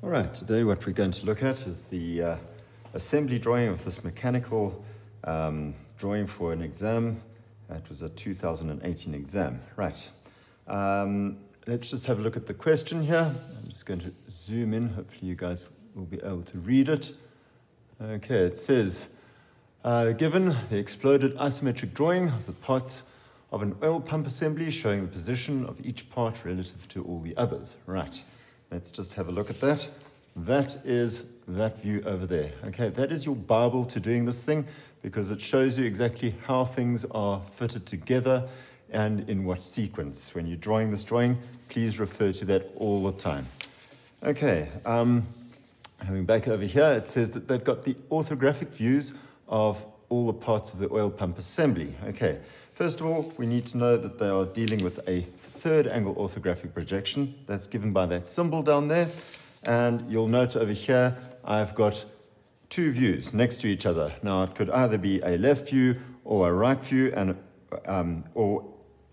All right, today what we're going to look at is the uh, assembly drawing of this mechanical um, drawing for an exam. It was a 2018 exam. Right. Um, let's just have a look at the question here. I'm just going to zoom in. Hopefully you guys will be able to read it. Okay, it says, uh, given the exploded isometric drawing of the parts of an oil pump assembly showing the position of each part relative to all the others. Right. Let's just have a look at that. That is that view over there. Okay, that is your Bible to doing this thing because it shows you exactly how things are fitted together and in what sequence. When you're drawing this drawing, please refer to that all the time. Okay, um, coming back over here, it says that they've got the orthographic views of all the parts of the oil pump assembly. Okay, first of all, we need to know that they are dealing with a third angle orthographic projection. That's given by that symbol down there. And you'll note over here, I've got two views next to each other. Now, it could either be a left view or a right view and, um, or,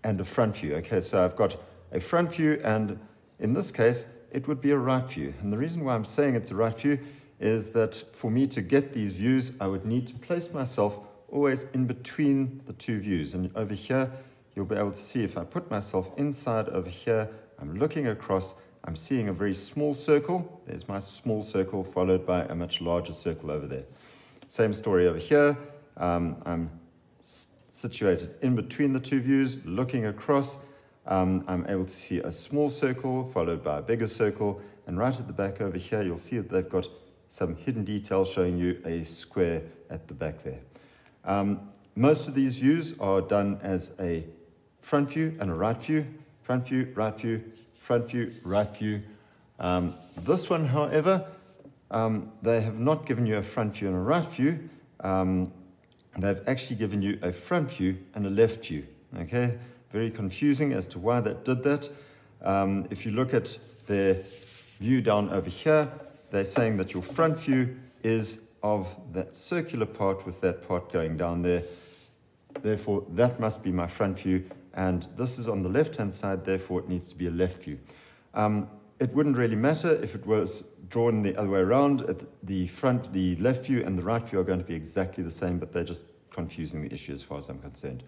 and a front view. Okay, so I've got a front view, and in this case, it would be a right view. And the reason why I'm saying it's a right view is that for me to get these views, I would need to place myself always in between the two views. And over here, you'll be able to see if I put myself inside over here, I'm looking across, I'm seeing a very small circle. There's my small circle followed by a much larger circle over there. Same story over here. Um, I'm situated in between the two views, looking across. Um, I'm able to see a small circle followed by a bigger circle. And right at the back over here, you'll see that they've got some hidden details showing you a square at the back there. Um, most of these views are done as a front view and a right view, front view, right view, front view, right view. Um, this one, however, um, they have not given you a front view and a right view. Um, they've actually given you a front view and a left view. Okay, very confusing as to why that did that. Um, if you look at their view down over here, they're saying that your front view is of that circular part with that part going down there. Therefore, that must be my front view, and this is on the left-hand side, therefore it needs to be a left view. Um, it wouldn't really matter if it was drawn the other way around. The front, the left view and the right view are going to be exactly the same, but they're just confusing the issue as far as I'm concerned.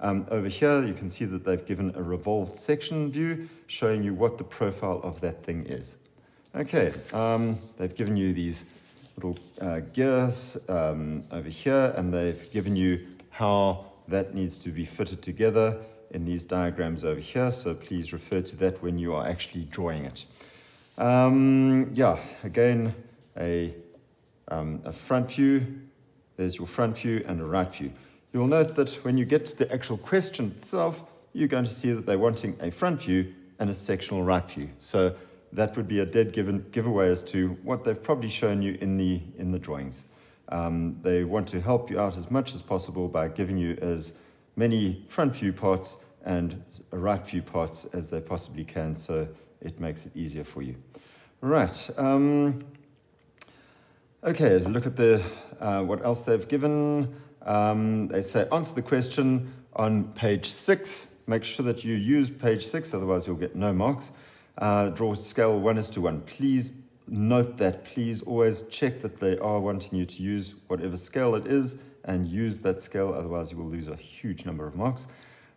Um, over here, you can see that they've given a revolved section view showing you what the profile of that thing is. Okay, um, they've given you these little uh, gears um, over here, and they've given you how that needs to be fitted together in these diagrams over here, so please refer to that when you are actually drawing it. Um, yeah, again, a, um, a front view, there's your front view and a right view. You'll note that when you get to the actual question itself, you're going to see that they're wanting a front view and a sectional right view. So that would be a dead given, giveaway as to what they've probably shown you in the, in the drawings. Um, they want to help you out as much as possible by giving you as many front view parts and right view parts as they possibly can, so it makes it easier for you. Right. Um, okay, look at the, uh, what else they've given. Um, they say answer the question on page six. Make sure that you use page six, otherwise you'll get no marks. Uh, draw scale one is to one. Please note that. Please always check that they are wanting you to use whatever scale it is and use that scale, otherwise you will lose a huge number of marks.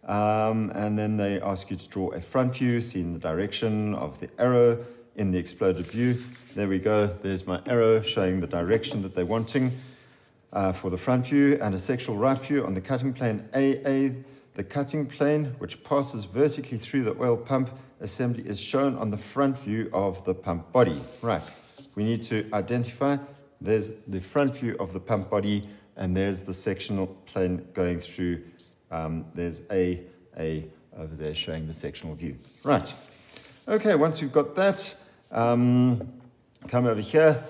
Um, and then they ask you to draw a front view, seeing the direction of the arrow in the exploded view. There we go. There's my arrow showing the direction that they're wanting uh, for the front view and a sectional right view on the cutting plane AA. The cutting plane, which passes vertically through the oil pump assembly, is shown on the front view of the pump body. Right, we need to identify there's the front view of the pump body and there's the sectional plane going through. Um, there's A, A over there showing the sectional view. Right, okay, once we've got that, um, come over here,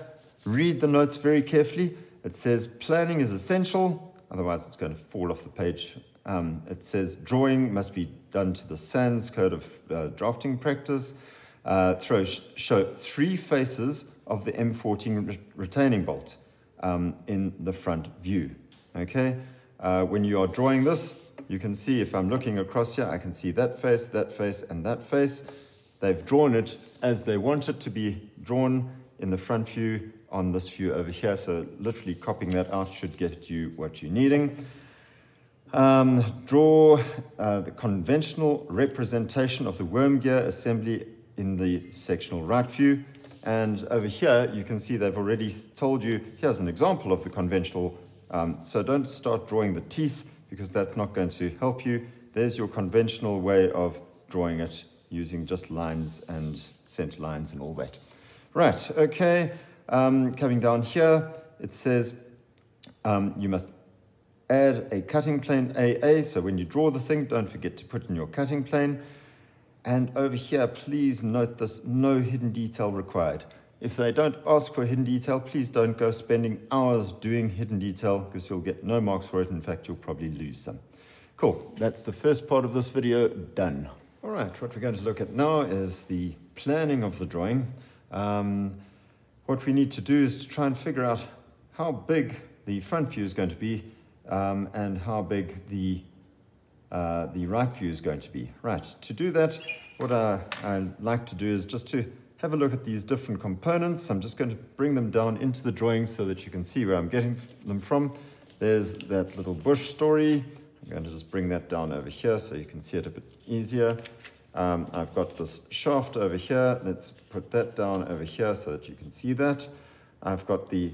read the notes very carefully. It says planning is essential, otherwise it's going to fall off the page um, it says drawing must be done to the SANS code of uh, drafting practice. Uh, throw, show three faces of the M14 re retaining bolt um, in the front view. Okay, uh, when you are drawing this, you can see if I'm looking across here, I can see that face, that face, and that face. They've drawn it as they want it to be drawn in the front view on this view over here. So literally copying that out should get you what you're needing. Um, draw uh, the conventional representation of the worm gear assembly in the sectional right view. And over here, you can see they've already told you, here's an example of the conventional. Um, so don't start drawing the teeth because that's not going to help you. There's your conventional way of drawing it using just lines and center lines and all that. Right, okay, um, coming down here, it says um, you must add a cutting plane AA, so when you draw the thing, don't forget to put in your cutting plane. And over here, please note this, no hidden detail required. If they don't ask for hidden detail, please don't go spending hours doing hidden detail because you'll get no marks for it. In fact, you'll probably lose some. Cool, that's the first part of this video done. All right, what we're going to look at now is the planning of the drawing. Um, what we need to do is to try and figure out how big the front view is going to be um, and how big the uh, the right view is going to be. Right, to do that, what I, I like to do is just to have a look at these different components. I'm just going to bring them down into the drawing so that you can see where I'm getting them from. There's that little bush story. I'm going to just bring that down over here so you can see it a bit easier. Um, I've got this shaft over here. Let's put that down over here so that you can see that. I've got the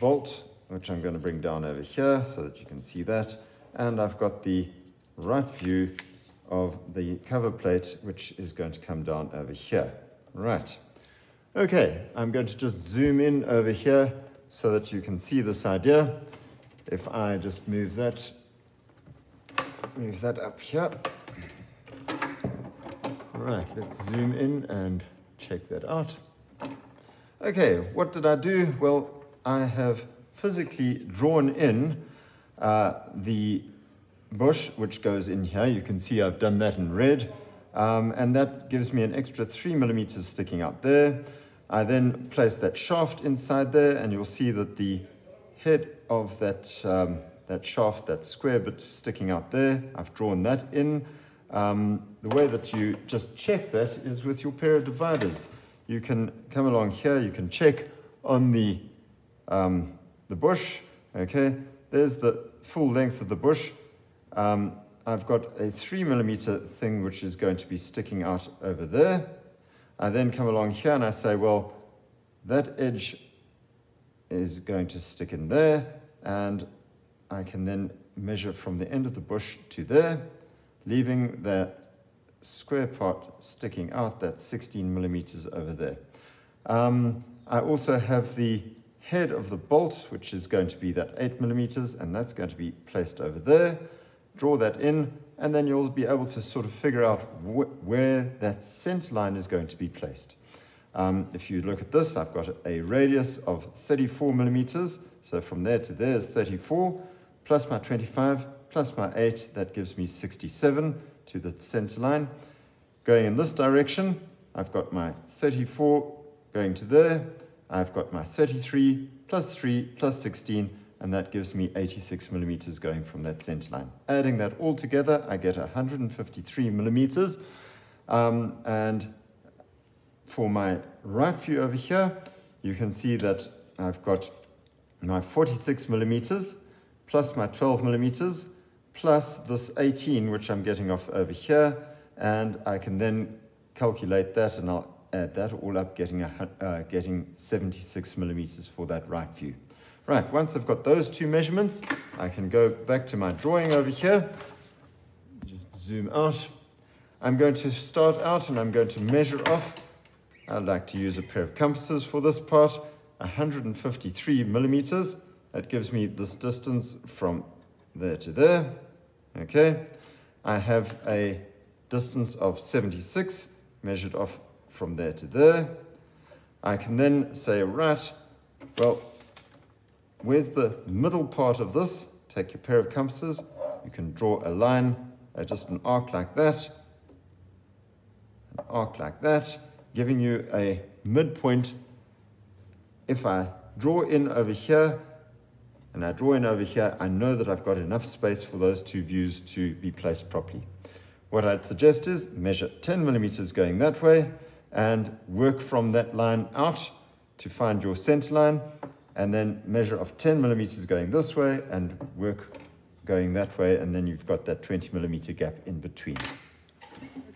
bolt, which I'm going to bring down over here so that you can see that. And I've got the right view of the cover plate, which is going to come down over here. Right. Okay, I'm going to just zoom in over here so that you can see this idea. If I just move that, move that up here. Right, let's zoom in and check that out. Okay, what did I do? Well, I have physically drawn in uh, the bush, which goes in here. You can see I've done that in red. Um, and that gives me an extra three millimeters sticking out there. I then place that shaft inside there, and you'll see that the head of that, um, that shaft, that square bit sticking out there, I've drawn that in. Um, the way that you just check that is with your pair of dividers. You can come along here, you can check on the, um, the bush, okay? There's the full length of the bush. Um, I've got a three millimeter thing which is going to be sticking out over there. I then come along here and I say, well, that edge is going to stick in there and I can then measure from the end of the bush to there, leaving the square part sticking out, that's 16 millimeters over there. Um, I also have the head of the bolt, which is going to be that 8 millimeters, and that's going to be placed over there draw that in, and then you'll be able to sort of figure out wh where that center line is going to be placed. Um, if you look at this, I've got a radius of 34 millimeters. So from there to there is 34, plus my 25, plus my 8, that gives me 67 to the center line. Going in this direction, I've got my 34 going to there. I've got my 33 plus 3 plus 16, and that gives me 86 millimeters going from that center line. Adding that all together, I get 153 millimeters. Um, and for my right view over here, you can see that I've got my 46 millimeters plus my 12 millimeters plus this 18, which I'm getting off over here. And I can then calculate that and I'll add that all up, getting, a, uh, getting 76 millimeters for that right view. Right, once I've got those two measurements, I can go back to my drawing over here. Just zoom out. I'm going to start out and I'm going to measure off. I'd like to use a pair of compasses for this part, 153 millimeters. That gives me this distance from there to there. Okay, I have a distance of 76 measured off from there to there. I can then say, right, well, Where's the middle part of this? Take your pair of compasses. You can draw a line, uh, just an arc like that, an arc like that, giving you a midpoint. If I draw in over here, and I draw in over here, I know that I've got enough space for those two views to be placed properly. What I'd suggest is measure 10 millimeters going that way and work from that line out to find your center line and then measure of 10 millimeters going this way and work going that way and then you've got that 20 millimeter gap in between.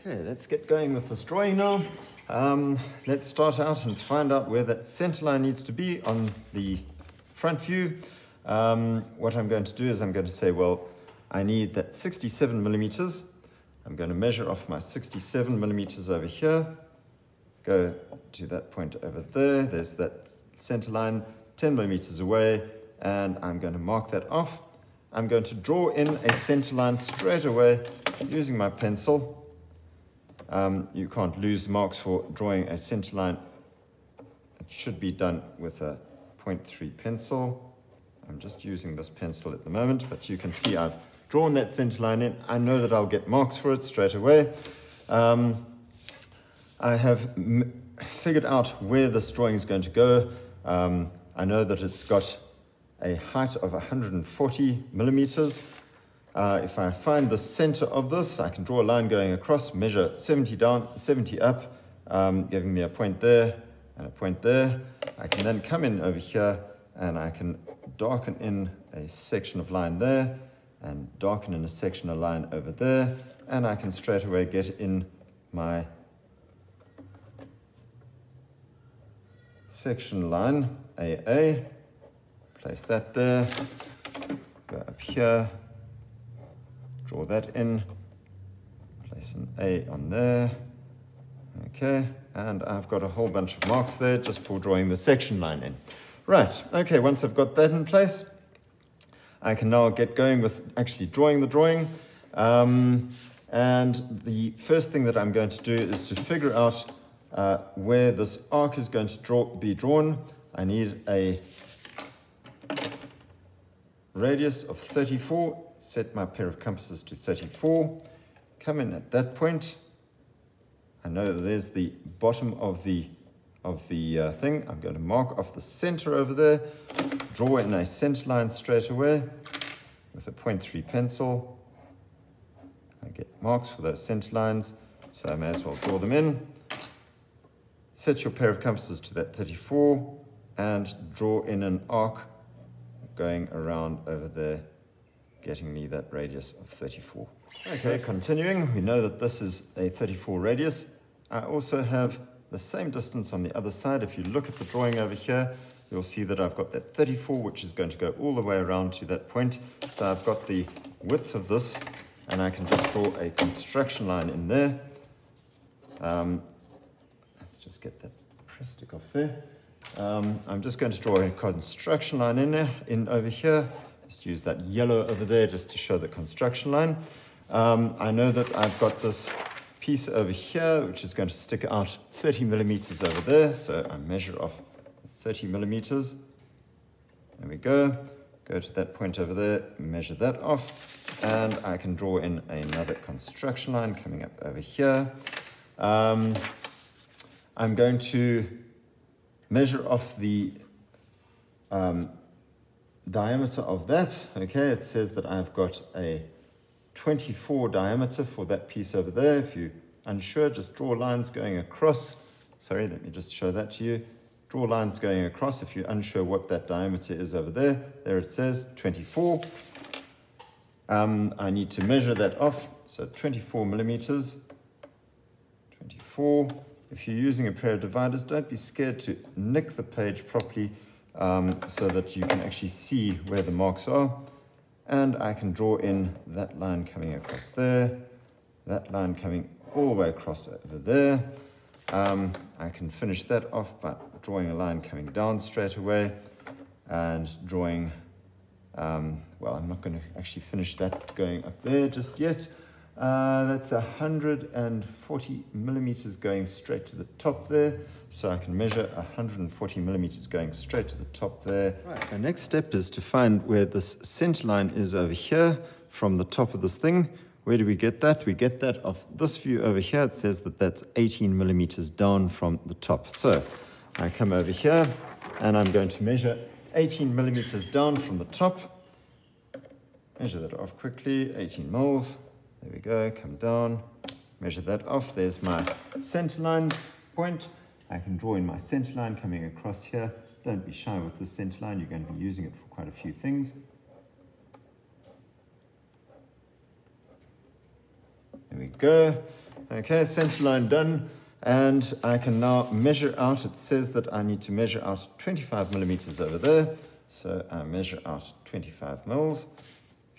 Okay, let's get going with this drawing now. Um, let's start out and find out where that center line needs to be on the front view. Um, what I'm going to do is I'm going to say, well, I need that 67 millimeters. I'm going to measure off my 67 millimeters over here, go to that point over there. There's that center line 10 millimeters away, and I'm going to mark that off. I'm going to draw in a center line straight away using my pencil. Um, you can't lose marks for drawing a center line. It should be done with a 0.3 pencil. I'm just using this pencil at the moment, but you can see I've drawn that center line in. I know that I'll get marks for it straight away. Um, I have figured out where this drawing is going to go. Um, I know that it's got a height of 140 millimeters. Uh, if I find the center of this, I can draw a line going across, measure 70 down, 70 up, um, giving me a point there and a point there. I can then come in over here and I can darken in a section of line there and darken in a section of line over there. And I can straight away get in my section line AA, place that there, go up here, draw that in, place an A on there, okay, and I've got a whole bunch of marks there just for drawing the section line in. Right, okay, once I've got that in place, I can now get going with actually drawing the drawing. Um, and the first thing that I'm going to do is to figure out uh, where this arc is going to draw, be drawn. I need a radius of 34, set my pair of compasses to 34, come in at that point. I know there's the bottom of the of the uh, thing. I'm going to mark off the center over there, draw in a center line straight away with a 0.3 pencil. I get marks for those center lines, so I may as well draw them in. Set your pair of compasses to that 34 and draw in an arc going around over there, getting me that radius of 34. Okay, continuing, we know that this is a 34 radius. I also have the same distance on the other side. If you look at the drawing over here, you'll see that I've got that 34, which is going to go all the way around to that point. So I've got the width of this, and I can just draw a construction line in there. Um, just get that Prestik off there. Um, I'm just going to draw a construction line in there, in over here. Just use that yellow over there just to show the construction line. Um, I know that I've got this piece over here, which is going to stick out 30 millimeters over there. So I measure off 30 millimeters. There we go. Go to that point over there, measure that off, and I can draw in another construction line coming up over here. Um, I'm going to measure off the um, diameter of that. Okay, it says that I've got a 24 diameter for that piece over there. If you're unsure, just draw lines going across. Sorry, let me just show that to you. Draw lines going across if you're unsure what that diameter is over there. There it says 24. Um, I need to measure that off. So 24 millimeters. 24. If you're using a pair of dividers, don't be scared to nick the page properly um, so that you can actually see where the marks are. And I can draw in that line coming across there, that line coming all the way across over there. Um, I can finish that off by drawing a line coming down straight away and drawing, um, well, I'm not going to actually finish that going up there just yet. Uh, that's 140 millimeters going straight to the top there. So I can measure 140 millimeters going straight to the top there. Right. The next step is to find where this center line is over here from the top of this thing. Where do we get that? We get that off this view over here. It says that that's 18 millimeters down from the top. So I come over here and I'm going to measure 18 millimeters down from the top. Measure that off quickly, 18 mils. There we go, come down, measure that off. There's my center line point. I can draw in my center line coming across here. Don't be shy with the center line, you're going to be using it for quite a few things. There we go. Okay, center line done. And I can now measure out, it says that I need to measure out 25 millimeters over there. So I measure out 25 mils,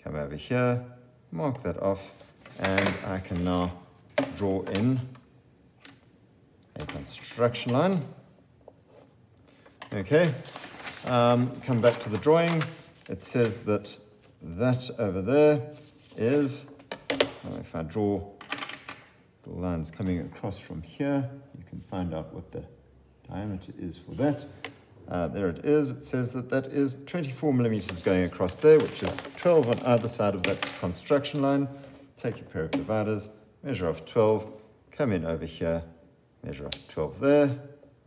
come over here, mark that off, and I can now draw in a construction line. Okay, um, come back to the drawing. It says that that over there is, if I draw the lines coming across from here, you can find out what the diameter is for that. Uh, there it is. It says that that is 24 millimeters going across there, which is 12 on either side of that construction line. Take your pair of dividers, measure off 12, come in over here, measure off 12 there,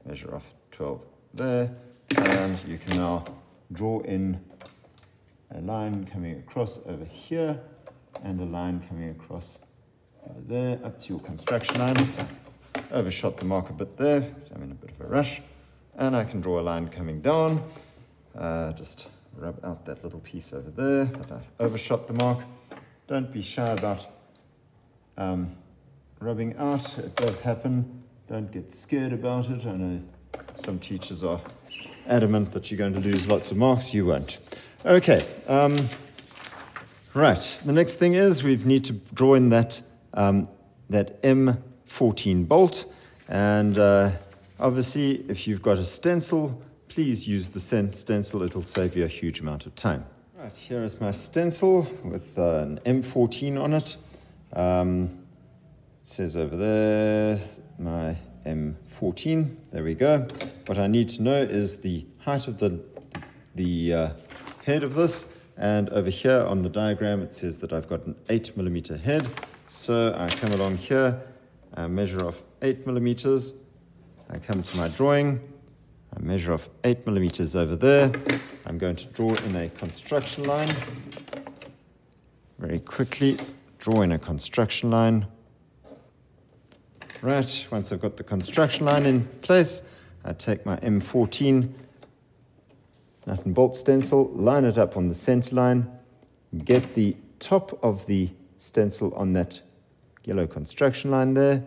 measure off 12 there, and you can now draw in a line coming across over here and a line coming across over there up to your construction line. Overshot the mark a bit there, so I'm in a bit of a rush. And I can draw a line coming down. Uh, just rub out that little piece over there that I overshot the mark. Don't be shy about um, rubbing out. It does happen. Don't get scared about it. I know some teachers are adamant that you're going to lose lots of marks. You won't. Okay. Um, right. The next thing is we need to draw in that, um, that M14 bolt. And uh, obviously, if you've got a stencil, please use the stencil. It'll save you a huge amount of time. Right, here is my stencil with uh, an M14 on it. Um, it says over there, my M14. There we go. What I need to know is the height of the, the uh, head of this. And over here on the diagram, it says that I've got an 8 millimeter head. So I come along here, I measure off 8 millimeters. I come to my drawing, I measure off 8 millimeters over there. I'm going to draw in a construction line. Very quickly, draw in a construction line. Right, once I've got the construction line in place, I take my M14 nut and bolt stencil, line it up on the center line, get the top of the stencil on that yellow construction line there,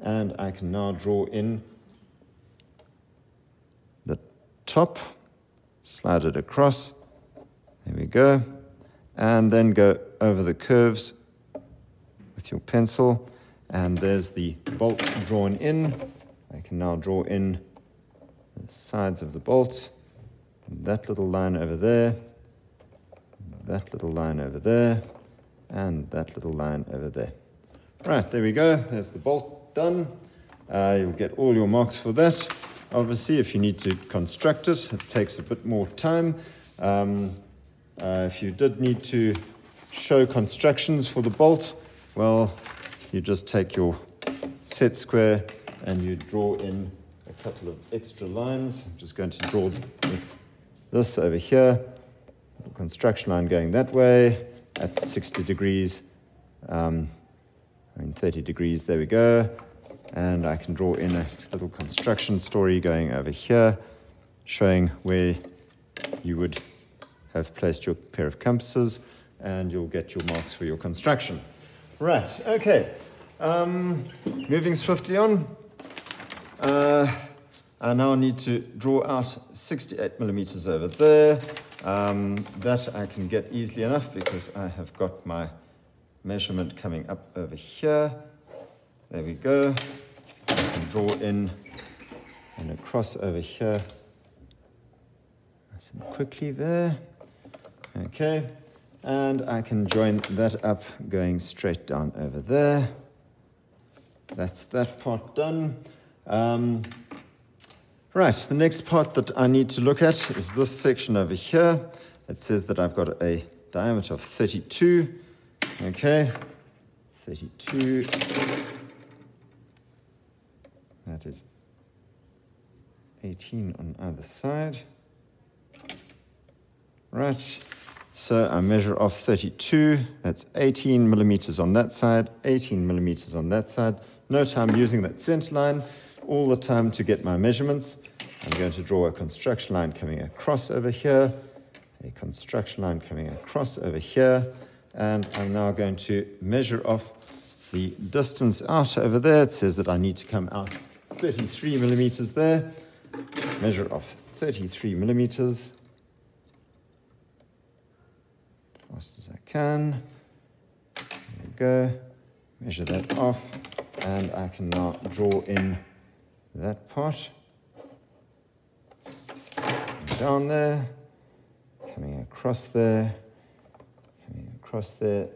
and I can now draw in top, slide it across, there we go, and then go over the curves with your pencil and there's the bolt drawn in. I can now draw in the sides of the bolt. That little line over there, that little line over there, and that little line over there. Right, there we go. There's the bolt done. Uh, you'll get all your marks for that. Obviously, if you need to construct it, it takes a bit more time. Um, uh, if you did need to show constructions for the bolt, well, you just take your set square and you draw in a couple of extra lines. I'm just going to draw this over here, construction line going that way at 60 degrees, um, I mean 30 degrees, there we go. And I can draw in a little construction story going over here, showing where you would have placed your pair of compasses and you'll get your marks for your construction. Right, okay. Um, moving swiftly on. Uh, I now need to draw out 68 millimeters over there. Um, that I can get easily enough because I have got my measurement coming up over here. There we go. I can draw in and across over here. Nice and quickly there. Okay. And I can join that up going straight down over there. That's that part done. Um, right, the next part that I need to look at is this section over here. It says that I've got a diameter of 32. Okay, 32. That is 18 on either side. Right. So I measure off 32, that's 18 millimeters on that side, 18 millimeters on that side. How I'm using that center line. all the time to get my measurements. I'm going to draw a construction line coming across over here, a construction line coming across over here, and I'm now going to measure off the distance out over there. It says that I need to come out 33 millimeters there, measure off 33 millimeters, fast as I can. There we go, measure that off, and I can now draw in that part. Down there, coming across there, coming across there.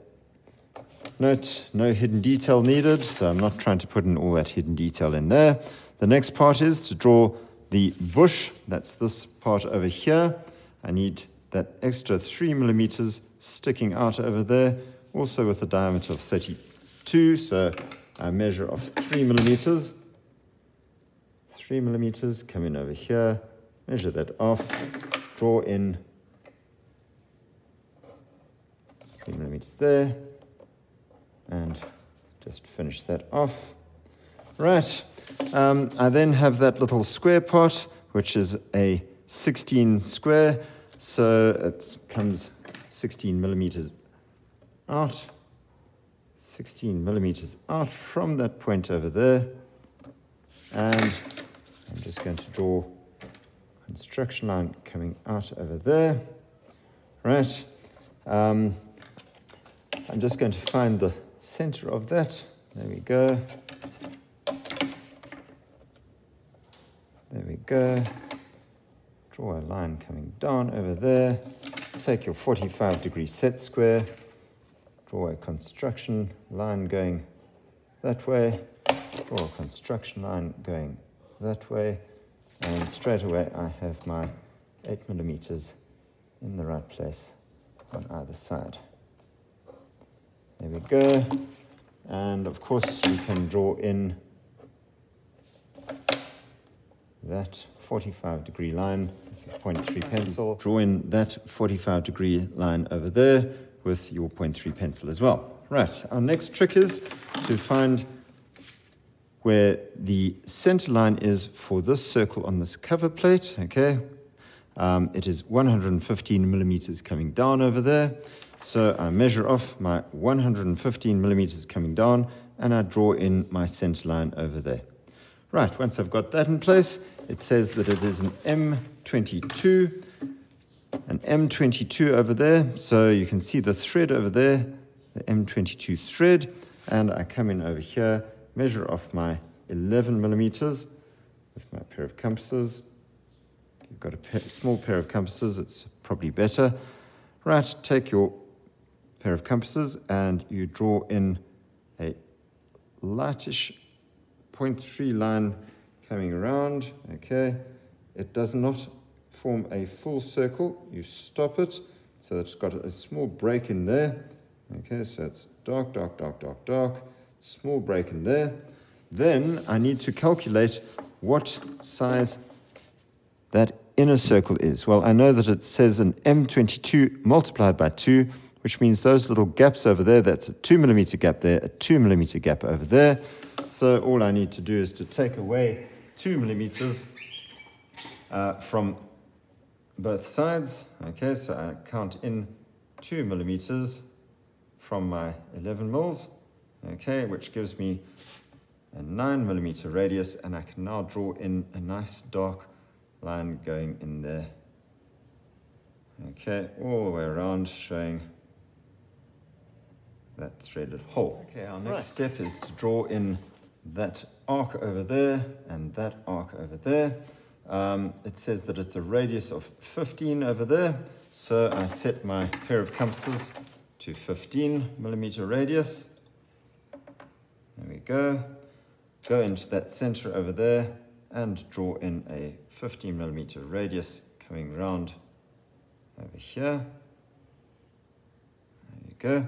Note, no hidden detail needed, so I'm not trying to put in all that hidden detail in there. The next part is to draw the bush, that's this part over here. I need that extra three millimeters sticking out over there, also with a diameter of 32, so I measure of three millimeters. Three millimeters coming over here, measure that off, draw in three millimeters there, and just finish that off. Right, um, I then have that little square pot, which is a 16 square, so it comes 16 millimeters out, 16 millimeters out from that point over there, and I'm just going to draw construction line coming out over there. Right. Um, I'm just going to find the center of that. There we go. There we go. Draw a line coming down over there. Take your 45 degree set square. Draw a construction line going that way. Draw a construction line going that way and straight away I have my 8 millimeters in the right place on either side. There we go. And of course you can draw in that 45 degree line with your 0.3 pencil. Draw in that 45 degree line over there with your 0.3 pencil as well. Right, our next trick is to find where the center line is for this circle on this cover plate, okay? Um, it is 115 millimeters coming down over there. So I measure off my 115 millimeters coming down and I draw in my center line over there. Right, once I've got that in place, it says that it is an M22, an M22 over there. So you can see the thread over there, the M22 thread, and I come in over here measure off my 11 millimeters with my pair of compasses. If you've got a small pair of compasses, it's probably better. Right, take your pair of compasses and you draw in a lightish 0.3 line coming around, okay? It does not form a full circle. You stop it so it's got a small break in there. Okay, so it's dark, dark, dark, dark, dark small break in there. Then I need to calculate what size that inner circle is. Well, I know that it says an M22 multiplied by 2, which means those little gaps over there, that's a 2 millimeter gap there, a 2 millimeter gap over there. So all I need to do is to take away 2 millimeters uh, from both sides. Okay, so I count in 2 millimeters from my 11 mils okay, which gives me a 9 millimeter radius, and I can now draw in a nice dark line going in there. Okay, all the way around, showing that threaded hole. Okay, our next right. step is to draw in that arc over there and that arc over there. Um, it says that it's a radius of 15 over there, so I set my pair of compasses to 15 millimeter radius. There we go. Go into that center over there and draw in a 15 millimeter radius coming round over here. There you go.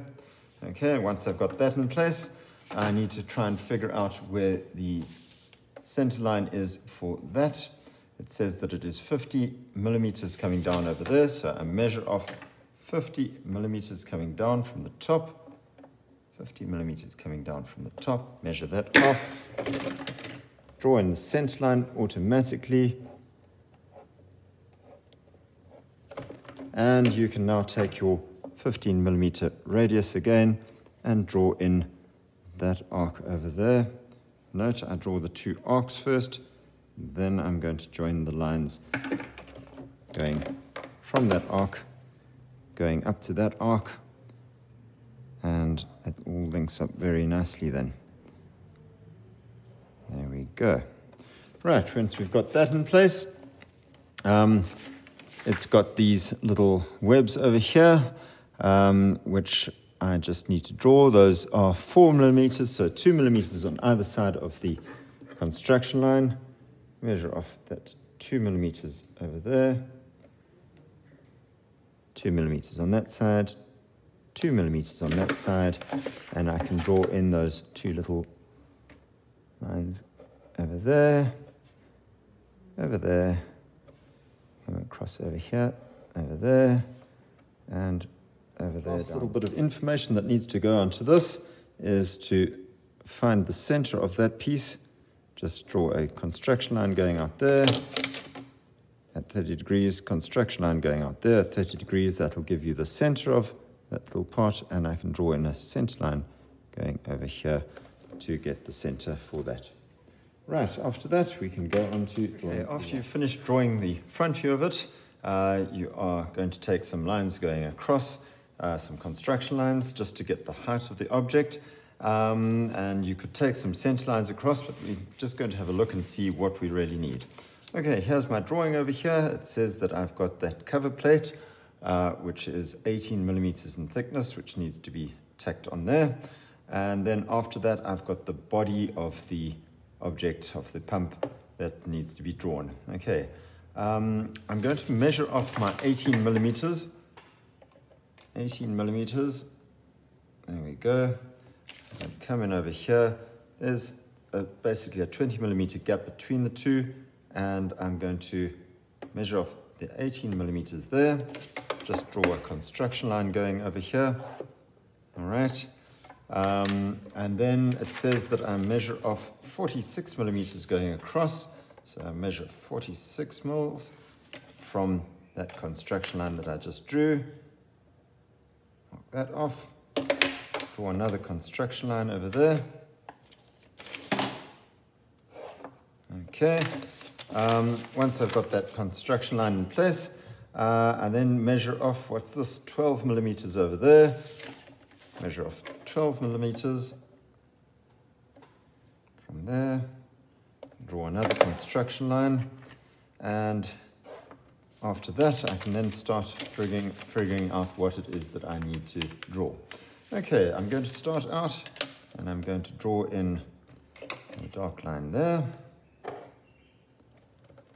Okay, once I've got that in place, I need to try and figure out where the center line is for that. It says that it is 50 millimeters coming down over there, so I measure off 50 millimeters coming down from the top 50 millimeters coming down from the top, measure that off. draw in the center line automatically. And you can now take your 15 millimeter radius again and draw in that arc over there. Note I draw the two arcs first, then I'm going to join the lines going from that arc, going up to that arc, and it all links up very nicely then. There we go. Right, once we've got that in place, um, it's got these little webs over here, um, which I just need to draw. Those are four millimeters, so two millimeters on either side of the construction line. Measure off that two millimeters over there, two millimeters on that side, two millimeters on that side, and I can draw in those two little lines over there, over there, and across over here, over there, and over there. Last little bit of information that needs to go onto this is to find the center of that piece. Just draw a construction line going out there at 30 degrees, construction line going out there at 30 degrees. That'll give you the center of that little part, and I can draw in a center line going over here to get the center for that. Right, after that, we can go on to drawing. Okay, after you've finished drawing the front view of it, uh, you are going to take some lines going across uh, some construction lines just to get the height of the object. Um, and you could take some center lines across, but we're just going to have a look and see what we really need. Okay, here's my drawing over here. It says that I've got that cover plate, uh, which is 18 millimeters in thickness, which needs to be tacked on there. And then after that, I've got the body of the object of the pump that needs to be drawn. Okay, um, I'm going to measure off my 18 millimeters 18 millimeters. There we go. Come in over here. There's a, basically a 20 millimeter gap between the two, and I'm going to measure off the 18 millimeters there. Just draw a construction line going over here. All right. Um, and then it says that I measure off 46 millimeters going across. So I measure 46 mils from that construction line that I just drew that off. Draw another construction line over there. Okay. Um, once I've got that construction line in place, uh, I then measure off, what's this, 12 millimeters over there. Measure off 12 millimeters from there. Draw another construction line. And after that, I can then start figuring, figuring out what it is that I need to draw. Okay, I'm going to start out and I'm going to draw in a dark line there.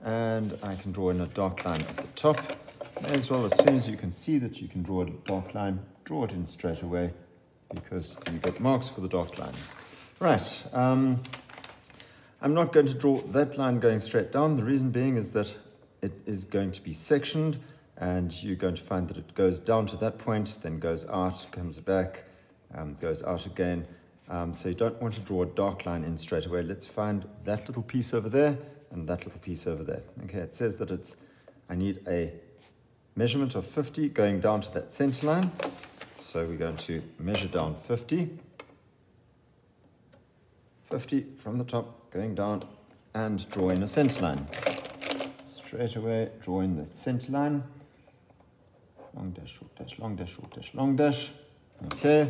And I can draw in a dark line at the top. As well, as soon as you can see that you can draw a dark line, draw it in straight away because you get marks for the dark lines. Right, um, I'm not going to draw that line going straight down. The reason being is that it is going to be sectioned and you're going to find that it goes down to that point, then goes out, comes back, um, goes out again. Um, so you don't want to draw a dark line in straight away. Let's find that little piece over there and that little piece over there. Okay, it says that it's, I need a measurement of 50 going down to that center line. So we're going to measure down 50. 50 from the top going down and draw in a center line straight away drawing the center line. Long dash, short dash, long dash, short dash, long dash. Okay.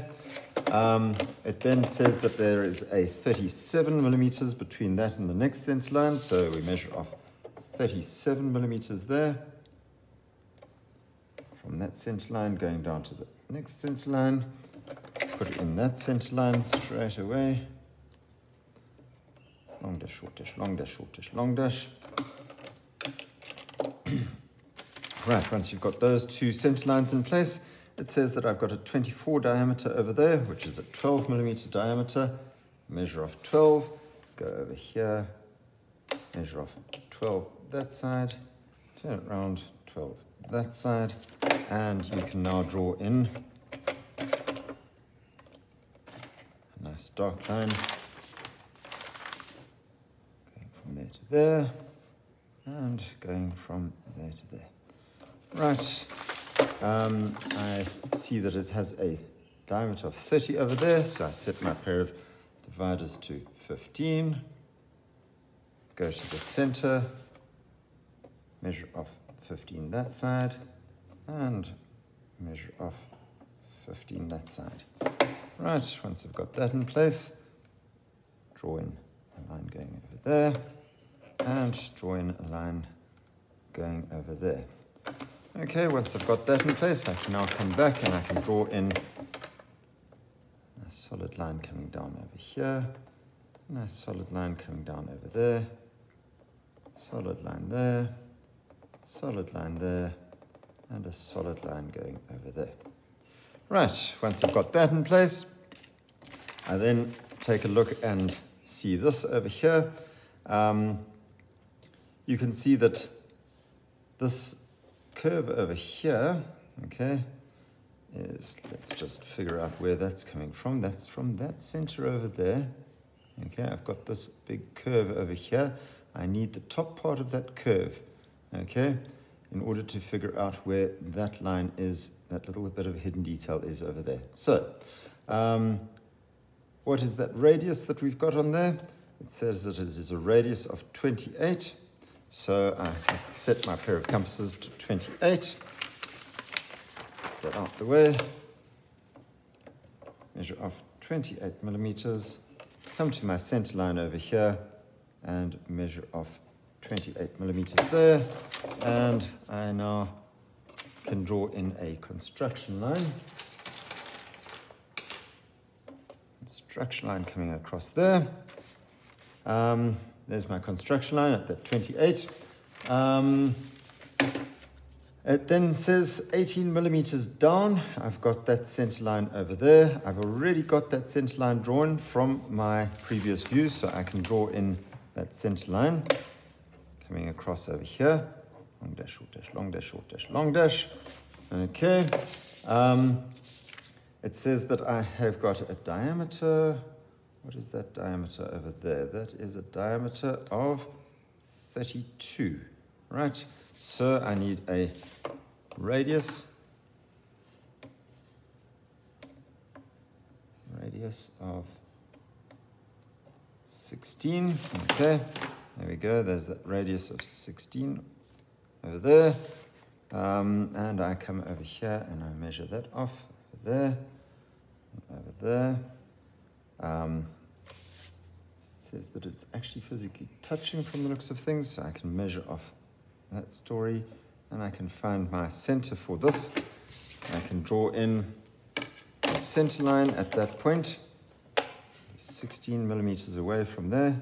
Um, it then says that there is a 37 millimeters between that and the next center line. So we measure off 37 millimeters there. From that center line going down to the next center line. Put it in that center line straight away. Long dash, short dash, long dash, short dash, long dash. Right, once you've got those two center lines in place, it says that I've got a 24 diameter over there, which is a 12 millimeter diameter. Measure off 12, go over here, measure off 12 that side, turn it round 12 that side, and you can now draw in a nice dark line going from there to there, and going from there to there. Right, um, I see that it has a diameter of 30 over there, so I set my pair of dividers to 15, go to the center, measure off 15 that side, and measure off 15 that side. Right, once I've got that in place, draw in a line going over there, and draw in a line going over there. Okay, once I've got that in place, I can now come back and I can draw in a solid line coming down over here, a nice solid line coming down over there, solid line there, solid line there, and a solid line going over there. Right, once I've got that in place, I then take a look and see this over here. Um, you can see that this curve over here, okay, is, let's just figure out where that's coming from. That's from that center over there. Okay, I've got this big curve over here. I need the top part of that curve, okay, in order to figure out where that line is, that little bit of hidden detail is over there. So, um, what is that radius that we've got on there? It says that it is a radius of 28. So I just set my pair of compasses to 28. Let's get that out the way. Measure off 28 millimeters. Come to my center line over here and measure off 28 millimeters there. And I now can draw in a construction line. Construction line coming across there. Um, there's my construction line at that 28. Um, it then says 18 millimeters down. I've got that center line over there. I've already got that center line drawn from my previous view, so I can draw in that center line coming across over here. Long dash, short dash, long dash, short dash, long dash. Okay. Um, it says that I have got a diameter what is that diameter over there? That is a diameter of 32, right? So I need a radius, radius of 16, okay. There we go, there's that radius of 16 over there. Um, and I come over here and I measure that off over there, over there. Um, says that it's actually physically touching from the looks of things, so I can measure off that story and I can find my center for this. I can draw in a center line at that point, 16 millimeters away from there.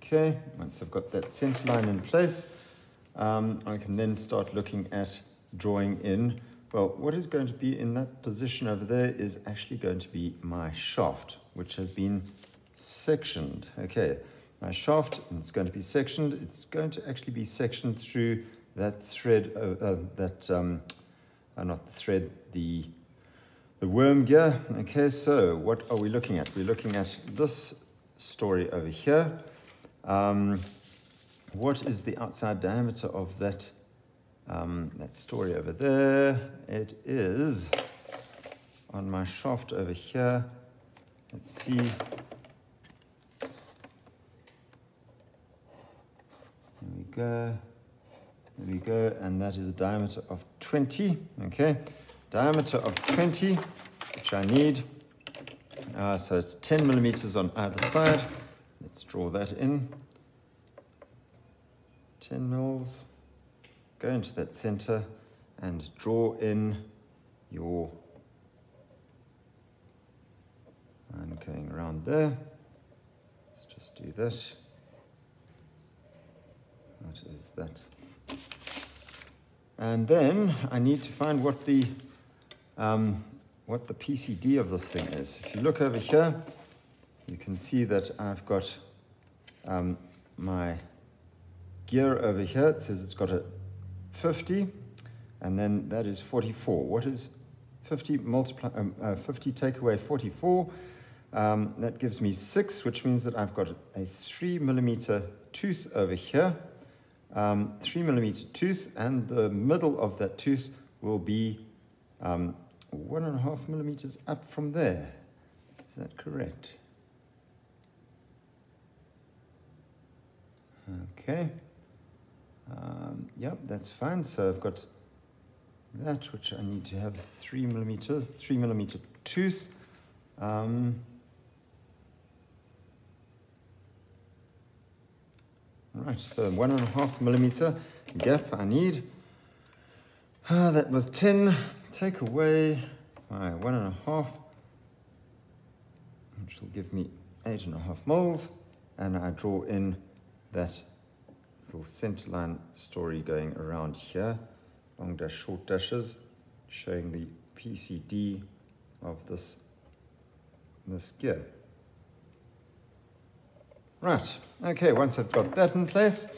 Okay, once I've got that center line in place, um, I can then start looking at drawing in well, what is going to be in that position over there is actually going to be my shaft, which has been sectioned. Okay, my shaft, it's going to be sectioned. It's going to actually be sectioned through that thread, uh, uh, that, um, uh, not the thread, the, the worm gear. Okay, so what are we looking at? We're looking at this story over here. Um, what is the outside diameter of that um, that story over there. It is on my shaft over here. Let's see. There we go. There we go. And that is a diameter of 20. Okay. Diameter of 20, which I need. Uh, so it's 10 millimeters on either side. Let's draw that in. 10 mils go into that center and draw in your line going around there. Let's just do that. That is that? And then I need to find what the um, what the PCD of this thing is. If you look over here, you can see that I've got um, my gear over here. It says it's got a 50, and then that is 44. What is 50 multiply, um, uh, 50 take away 44? Um, that gives me six, which means that I've got a three millimeter tooth over here. Um, three millimeter tooth, and the middle of that tooth will be um, one and a half millimeters up from there. Is that correct? Okay. Um, yep, that's fine. So I've got that, which I need to have three millimeters, three millimeter tooth. Um, right, so one and a half millimeter gap I need. Uh, that was 10. Take away my one and a half, which will give me eight and a half moles. And I draw in that little centerline story going around here, long dash, short dashes, showing the PCD of this, this gear. Right, okay, once I've got that in place,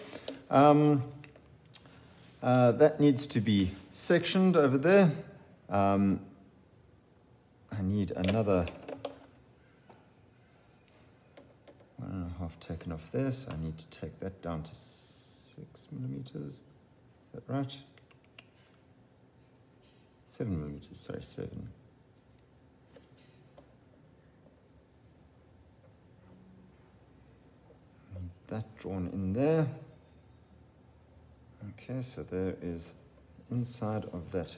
um, uh, that needs to be sectioned over there. Um, I need another one and a half taken off there, so I need to take that down to six millimeters. Is that right? Seven millimeters, sorry, seven. Need that drawn in there. Okay, so there is inside of that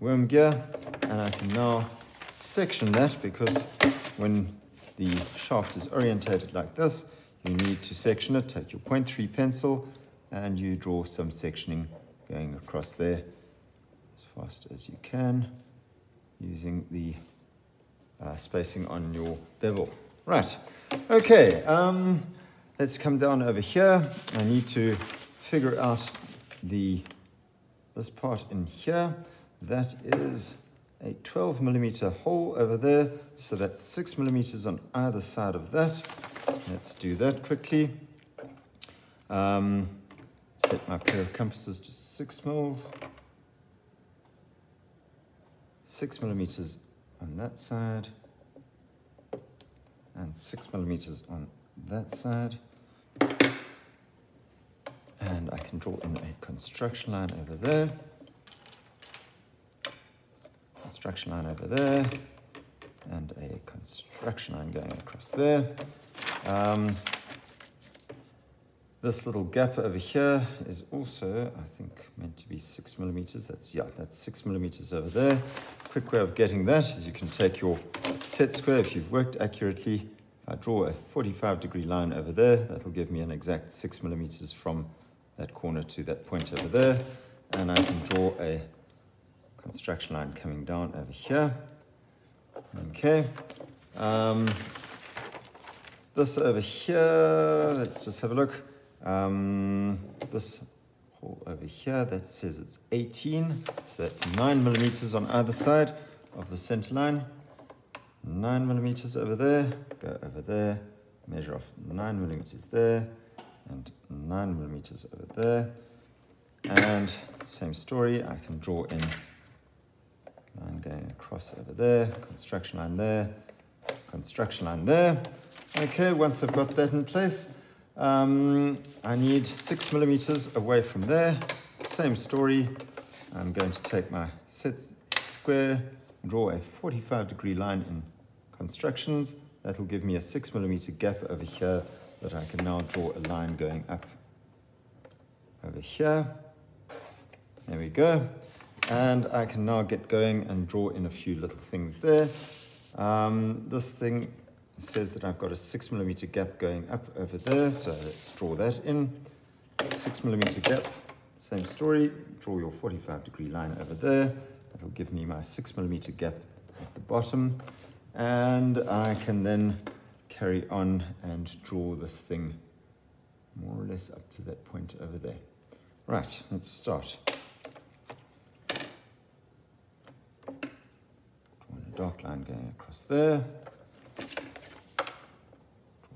worm gear, and I can now section that because when the shaft is orientated like this, you need to section it. Take your 0.3 pencil and you draw some sectioning going across there as fast as you can using the uh, spacing on your bevel. Right, okay, um, let's come down over here. I need to figure out the this part in here. That is a 12 millimeter hole over there. So that's six millimeters on either side of that. Let's do that quickly. Um, set my pair of compasses to six mils. Six millimeters on that side. And six millimeters on that side. And I can draw in a construction line over there construction line over there, and a construction line going across there. Um, this little gap over here is also, I think, meant to be six millimeters. That's, yeah, that's six millimeters over there. Quick way of getting that is you can take your set square, if you've worked accurately, I draw a 45 degree line over there. That'll give me an exact six millimeters from that corner to that point over there. And I can draw a construction line coming down over here. Okay. Um, this over here, let's just have a look. Um, this hole over here, that says it's 18. So that's 9 millimeters on either side of the center line. 9 millimeters over there, go over there, measure off 9 millimeters there, and 9 millimeters over there. And same story, I can draw in line going across over there, construction line there, construction line there. Okay, once I've got that in place, um, I need six millimeters away from there. Same story. I'm going to take my set square, draw a 45 degree line in constructions. That'll give me a six millimeter gap over here that I can now draw a line going up over here. There we go. And I can now get going and draw in a few little things there. Um, this thing says that I've got a six millimeter gap going up over there. So let's draw that in. Six millimeter gap, same story. Draw your 45 degree line over there. That'll give me my six millimeter gap at the bottom. And I can then carry on and draw this thing more or less up to that point over there. Right, let's start. Dark line going across there. Draw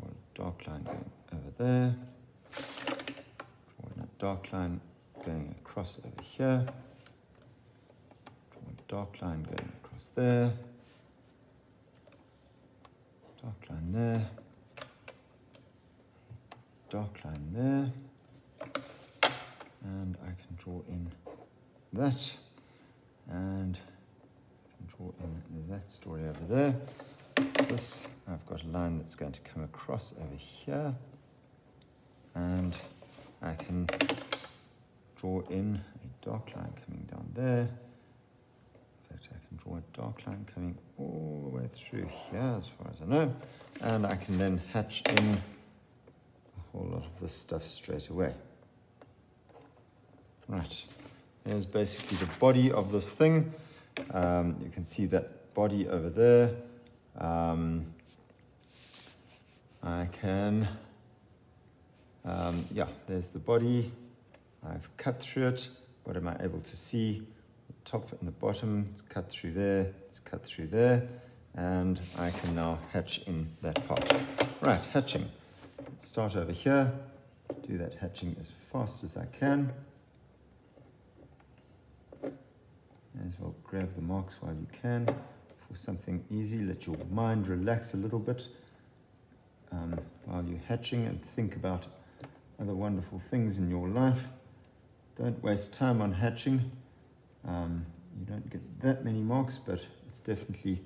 a dark line going over there. Draw a dark line going across over here. Draw a dark line going across there. dark line there, dark line there, and I can draw in that, and Draw in that story over there. This, I've got a line that's going to come across over here, and I can draw in a dark line coming down there. In fact, I can draw a dark line coming all the way through here, as far as I know, and I can then hatch in a whole lot of this stuff straight away. Right, there's basically the body of this thing. Um, you can see that body over there. Um, I can, um, yeah, there's the body. I've cut through it. What am I able to see? The top and the bottom, it's cut through there, it's cut through there, and I can now hatch in that part. Right, hatching. Let's start over here, do that hatching as fast as I can. May as well grab the marks while you can for something easy. Let your mind relax a little bit um, while you're hatching and think about other wonderful things in your life. Don't waste time on hatching. Um, you don't get that many marks, but it's definitely,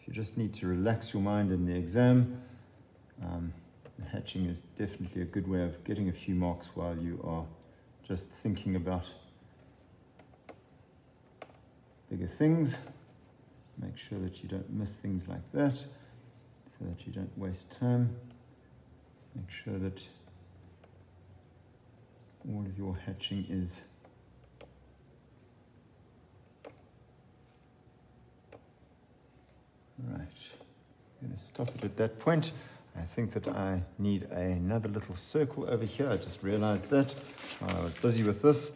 if you just need to relax your mind in the exam, um, hatching is definitely a good way of getting a few marks while you are just thinking about bigger things. make sure that you don't miss things like that so that you don't waste time. Make sure that all of your hatching is right. I'm going to stop it at that point. I think that I need another little circle over here. I just realized that while I was busy with this.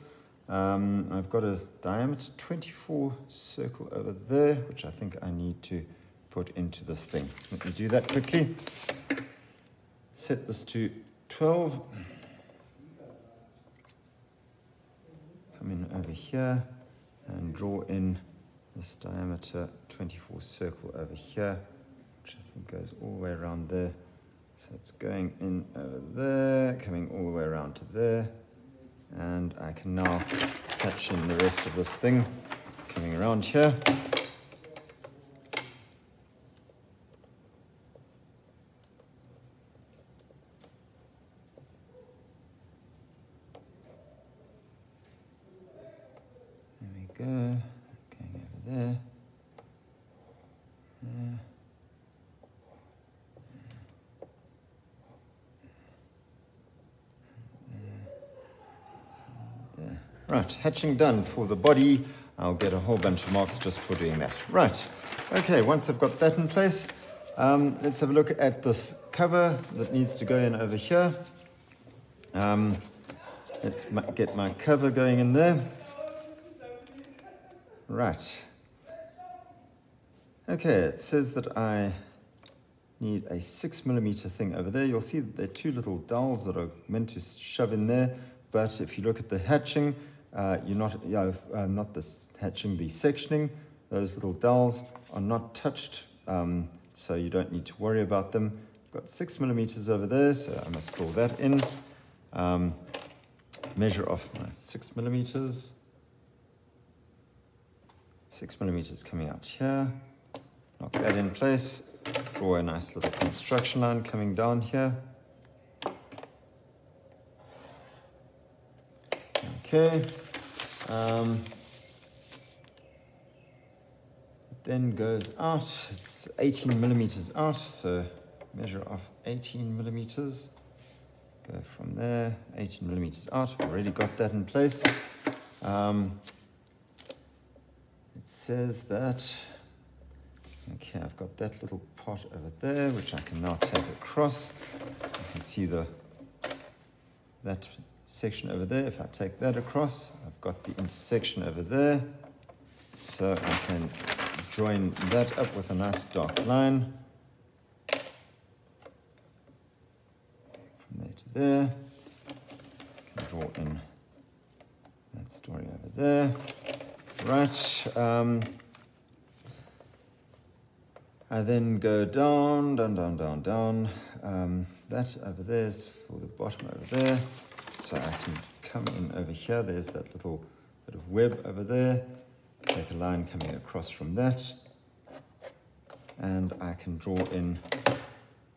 Um, I've got a diameter 24 circle over there, which I think I need to put into this thing. Let me do that quickly. Set this to 12. Come in over here and draw in this diameter 24 circle over here, which I think goes all the way around there. So it's going in over there, coming all the way around to there and I can now catch in the rest of this thing coming around here. There we go, going over there. there. Right, hatching done for the body. I'll get a whole bunch of marks just for doing that. Right, okay, once I've got that in place, um, let's have a look at this cover that needs to go in over here. Um, let's get my cover going in there. Right. Okay, it says that I need a six millimeter thing over there. You'll see that there are two little dowels that are meant to shove in there. But if you look at the hatching, uh, you're not, you know, uh, not the hatching, the sectioning. Those little dowels are not touched, um, so you don't need to worry about them. I've got six millimeters over there, so I must draw that in. Um, measure off my six millimeters. Six millimeters coming out here. Knock that in place. Draw a nice little construction line coming down here. Okay. Um, then goes out, it's 18 millimeters out, so measure off 18 millimeters. Go from there, 18 millimeters out, already got that in place. Um, it says that, okay, I've got that little pot over there, which I can now take across. You can see the that section over there. If I take that across, I've got the intersection over there. So I can join that up with a nice dark line. From there to there. Can draw in that story over there. Right. Um, I then go down, down, down, down, down. Um, that over there is for the bottom over there. So I can come in over here. There's that little bit of web over there. Take a line coming across from that. And I can draw in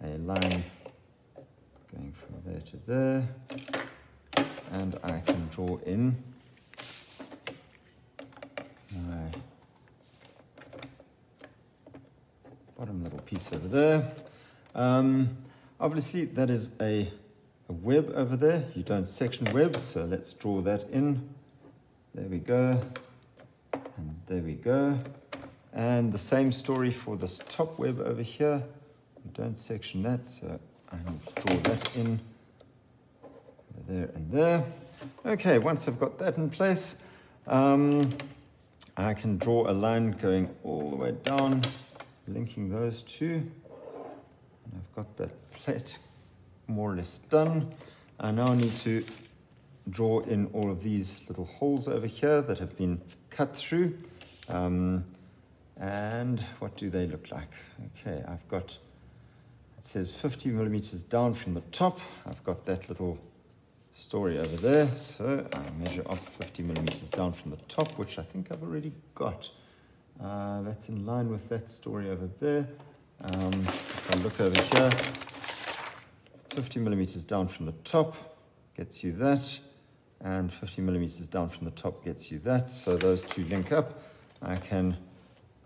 a line going from there to there. And I can draw in my bottom little piece over there. Um, obviously, that is a, a web over there. You don't section webs, so let's draw that in. There we go. And there we go. And the same story for this top web over here. You don't section that, so I need to draw that in there and there. Okay, once I've got that in place, um, I can draw a line going all the way down, linking those two. And I've got that plate more or less done. I now need to draw in all of these little holes over here that have been cut through. Um, and what do they look like? Okay, I've got, it says 50 millimeters down from the top. I've got that little story over there. So I measure off 50 millimeters down from the top, which I think I've already got. Uh, that's in line with that story over there. Um, if I look over here, 50 millimeters down from the top gets you that, and 50 millimeters down from the top gets you that. So those two link up. I can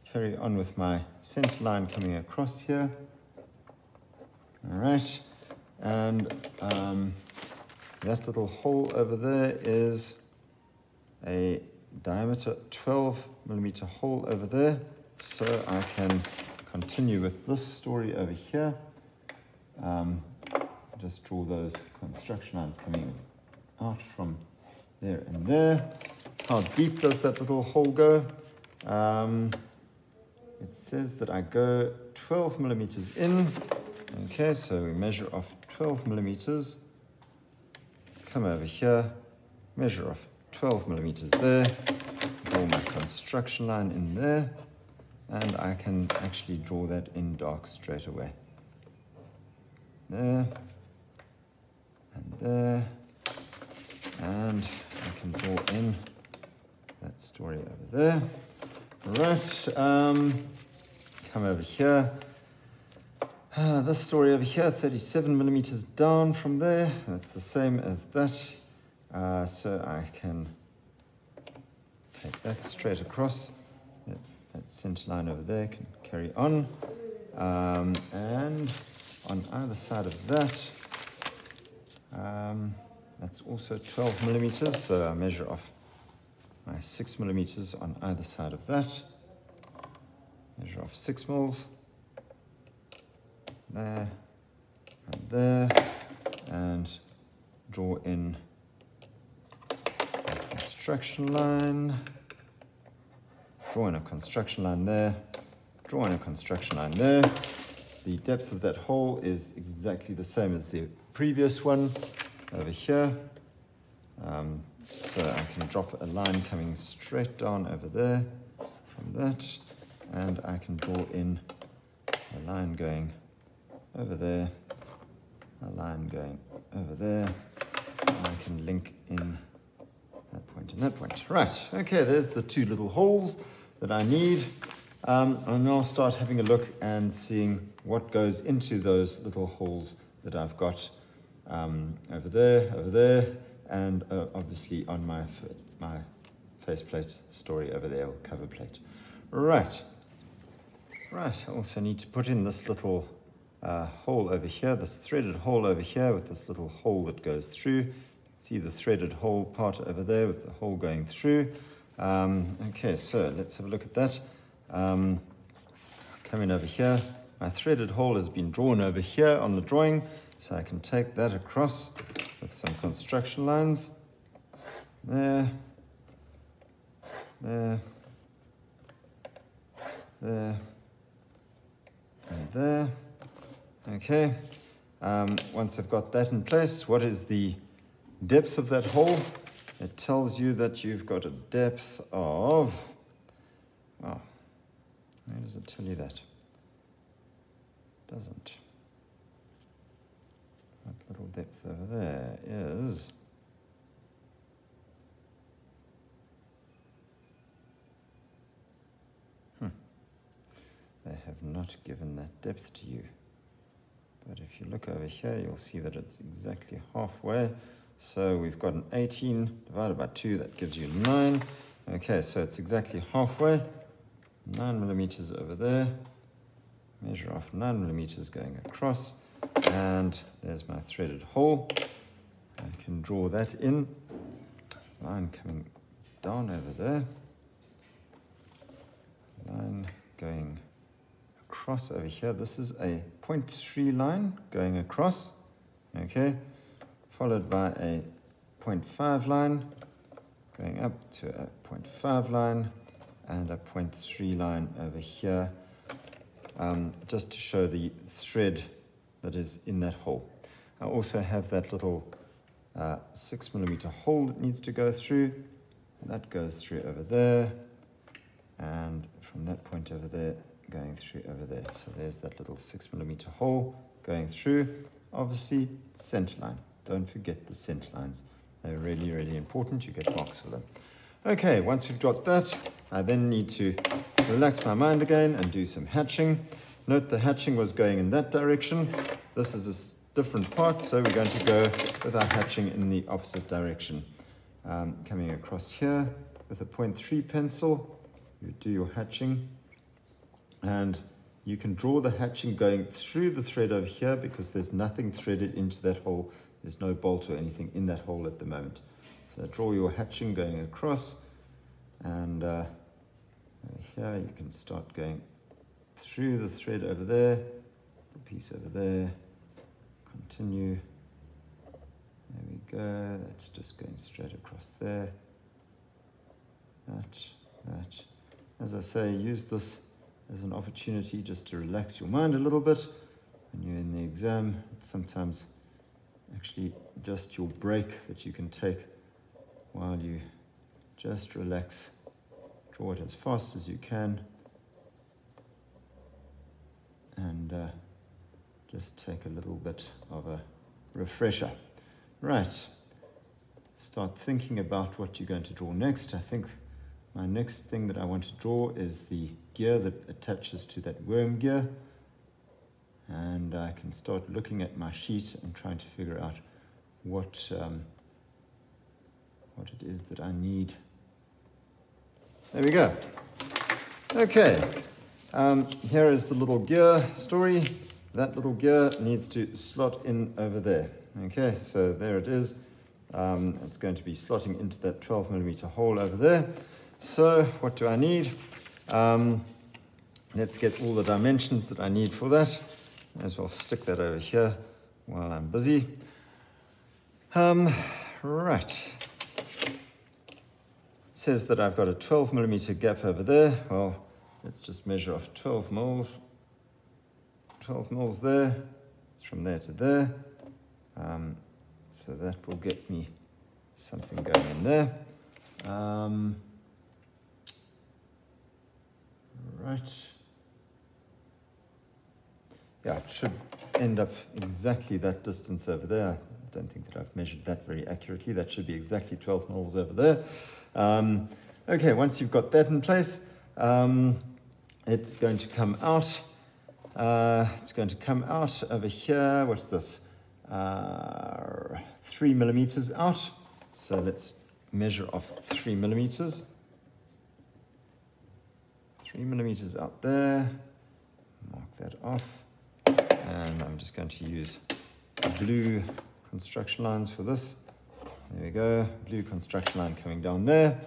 carry on with my center line coming across here. All right, and um, that little hole over there is a diameter 12 millimeter hole over there. So I can continue with this story over here. Um, just draw those construction lines coming out from there and there. How deep does that little hole go? Um, it says that I go 12 millimeters in. Okay, so we measure off 12 millimeters come over here, measure off 12 millimeters there, draw my construction line in there, and I can actually draw that in dark straight away. There, and there, and I can draw in that story over there. Right, um, come over here, uh, this story over here, 37 millimeters down from there. That's the same as that. Uh, so I can take that straight across. That, that center line over there can carry on. Um, and on either side of that, um, that's also 12 millimeters. So I measure off my six millimeters on either side of that. Measure off six mils there, and there, and draw in a construction line, draw in a construction line there, draw in a construction line there. The depth of that hole is exactly the same as the previous one over here. Um, so I can drop a line coming straight down over there from that, and I can draw in a line going over there, a line going over there, and I can link in that point and that point. Right, okay, there's the two little holes that I need. Um, I'll now start having a look and seeing what goes into those little holes that I've got um, over there, over there, and uh, obviously on my, my faceplate story over there, or cover plate. Right, right, I also need to put in this little uh, hole over here, this threaded hole over here with this little hole that goes through. See the threaded hole part over there with the hole going through. Um, okay, so let's have a look at that. Um, coming over here, my threaded hole has been drawn over here on the drawing, so I can take that across with some construction lines. There, there, there, and there. Okay, um, once I've got that in place, what is the depth of that hole? It tells you that you've got a depth of, oh, where does it tell you that? doesn't. Little depth over there is hmm. They have not given that depth to you. But if you look over here, you'll see that it's exactly halfway. So we've got an 18 divided by 2, that gives you 9. Okay, so it's exactly halfway. 9 millimeters over there. Measure off 9 millimeters going across. And there's my threaded hole. I can draw that in. Line coming down over there. Line going across over here. This is a 0.3 line going across. Okay followed by a 0.5 line, going up to a 0.5 line, and a 0.3 line over here, um, just to show the thread that is in that hole. I also have that little uh, six millimeter hole that needs to go through. That goes through over there, and from that point over there, going through over there. So there's that little six millimeter hole going through. Obviously, center line. Don't forget the center lines. They're really, really important. You get marks for them. Okay, once we've got that, I then need to relax my mind again and do some hatching. Note the hatching was going in that direction. This is a different part, so we're going to go with our hatching in the opposite direction. Um, coming across here with a 0.3 pencil, you do your hatching and you can draw the hatching going through the thread over here because there's nothing threaded into that hole there's no bolt or anything in that hole at the moment. So draw your hatching going across and uh, here you can start going through the thread over there, the piece over there, continue. There we go, that's just going straight across there. That, that. As I say, use this as an opportunity just to relax your mind a little bit. When you're in the exam, sometimes actually just your break that you can take while you just relax. Draw it as fast as you can and uh, just take a little bit of a refresher. Right, start thinking about what you're going to draw next. I think my next thing that I want to draw is the gear that attaches to that worm gear and I can start looking at my sheet and trying to figure out what um, what it is that I need. There we go. Okay, um, here is the little gear story. That little gear needs to slot in over there. Okay, so there it is. Um, it's going to be slotting into that 12 millimeter hole over there. So what do I need? Um, let's get all the dimensions that I need for that. As well stick that over here while I'm busy. Um, right. It says that I've got a 12 millimeter gap over there. Well, let's just measure off 12 mils. 12 mils there. It's from there to there. Um, so that will get me something going in there. Um, right yeah, it should end up exactly that distance over there. I don't think that I've measured that very accurately. That should be exactly 12 mils over there. Um, okay, once you've got that in place, um, it's going to come out. Uh, it's going to come out over here. What's this? Uh, three millimeters out. So let's measure off three millimeters. Three millimeters out there. Mark that off and I'm just going to use blue construction lines for this. There we go, blue construction line coming down there.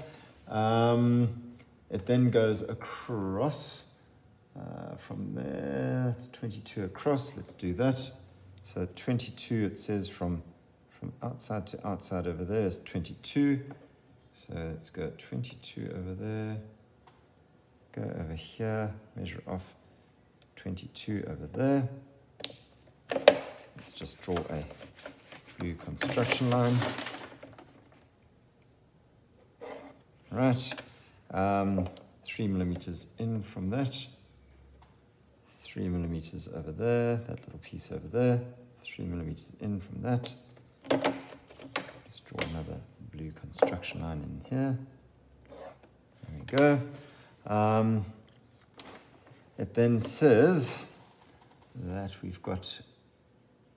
Um, it then goes across uh, from there, it's 22 across, let's do that. So 22, it says from, from outside to outside over there is 22. So let's go 22 over there, go over here, measure off 22 over there. Let's just draw a blue construction line. Right, um, three millimeters in from that, three millimeters over there, that little piece over there, three millimeters in from that. Just draw another blue construction line in here. There we go. Um, it then says that we've got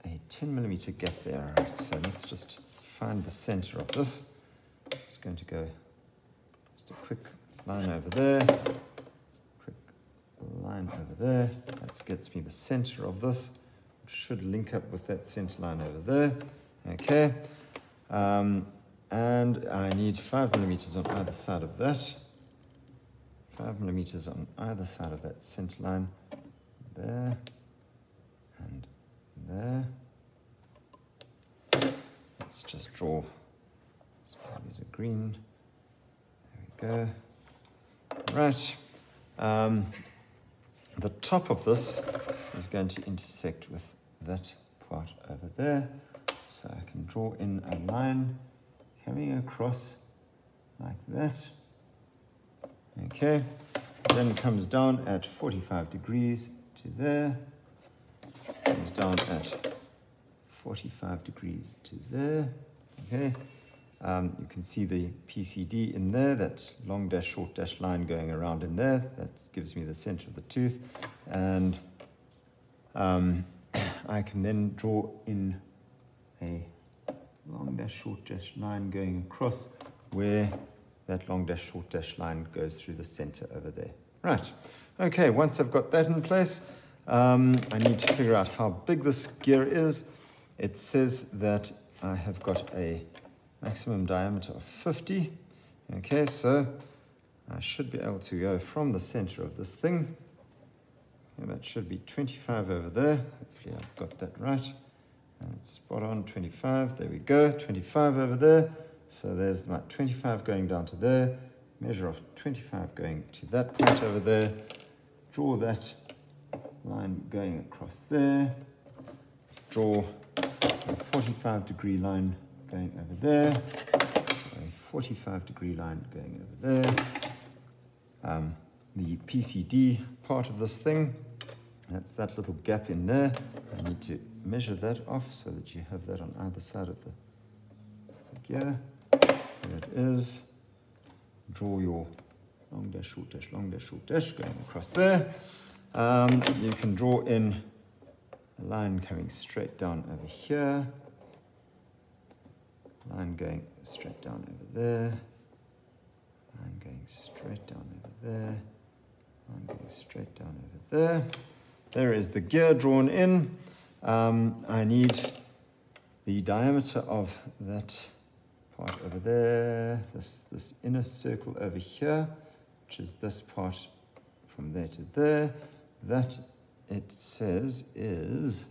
a 10 millimeter gap there. All right, so let's just find the center of this. Just going to go just a quick line over there, line over there. That gets me the center of this, which should link up with that center line over there. Okay. Um, and I need five millimeters on either side of that. Five millimeters on either side of that center line. There and there. Let's just draw, use a green. There we go. Right. Um, the top of this is going to intersect with that part over there. So I can draw in a line coming across like that. Okay, then comes down at 45 degrees to there, comes down at 45 degrees to there, okay. Um, you can see the PCD in there, that long dash, short dash line going around in there. That gives me the center of the tooth. And um, I can then draw in a long dash, short dash line going across where that long dash, short dash line goes through the center over there. Right, okay, once I've got that in place, um, I need to figure out how big this gear is. It says that I have got a maximum diameter of 50. Okay, so I should be able to go from the center of this thing. And that should be 25 over there. Hopefully I've got that right. And it's spot on 25. There we go. 25 over there. So there's my 25 going down to there. Measure of 25 going to that point over there. Draw that line going across there. Draw a 45 degree line going over there. A 45 degree line going over there. Um, the PCD part of this thing, that's that little gap in there. I need to measure that off so that you have that on either side of the gear. There it is. Draw your long dash, short dash, long dash, short dash going across there. Um, you can draw in a line coming straight down over here. Line going straight down over there. Line going straight down over there. Line going straight down over there. There is the gear drawn in. Um, I need the diameter of that part over there, this, this inner circle over here, which is this part from there to there. That it says is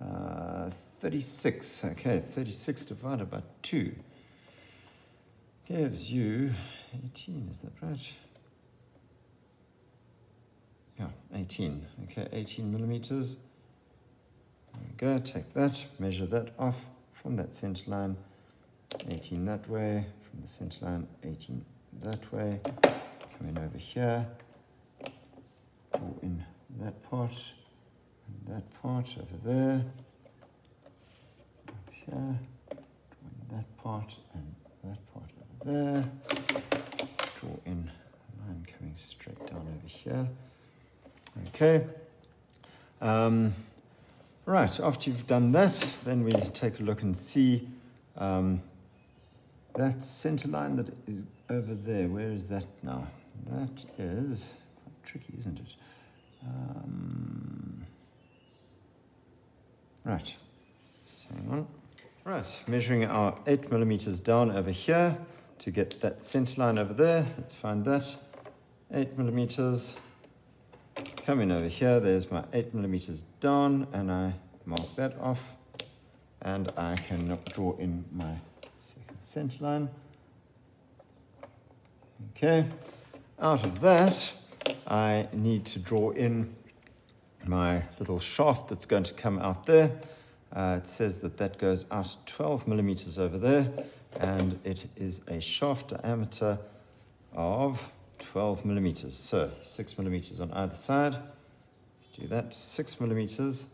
uh, 36. Okay, 36 divided by 2 gives you 18, is that right? Yeah, 18. Okay, 18 millimeters. There we go, take that, measure that off from that center line. 18 that way, from the center line, 18 that way. coming over here, draw in that part, and that part over there, that part and that part over there. Draw in a line coming straight down over here. Okay. Um, right, after you've done that, then we take a look and see um, that center line that is over there. Where is that now? That is quite tricky, isn't it? Um, right, hang on. Right, measuring our eight millimeters down over here to get that center line over there. Let's find that. Eight millimeters. Coming over here, there's my eight millimeters down and I mark that off and I can draw in my second center line. Okay, out of that, I need to draw in my little shaft that's going to come out there. Uh, it says that that goes out 12 millimeters over there, and it is a shaft diameter of 12 millimeters. So 6 millimeters on either side, Let's do that. Six millimeters.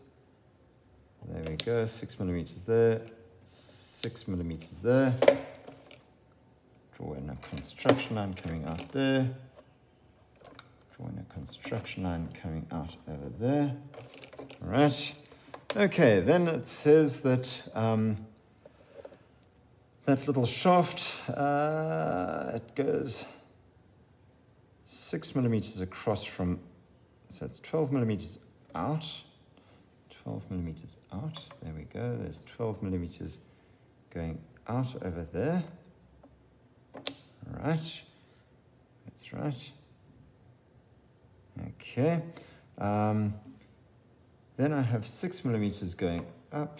There we go. Six millimeters there. Six millimeters there. Draw in a construction line coming out there. Draw in a construction line coming out over there. All right. Okay, then it says that um, that little shaft, uh, it goes six millimeters across from, so it's 12 millimeters out, 12 millimeters out, there we go, there's 12 millimeters going out over there, right, that's right, okay, um, then I have six millimeters going up,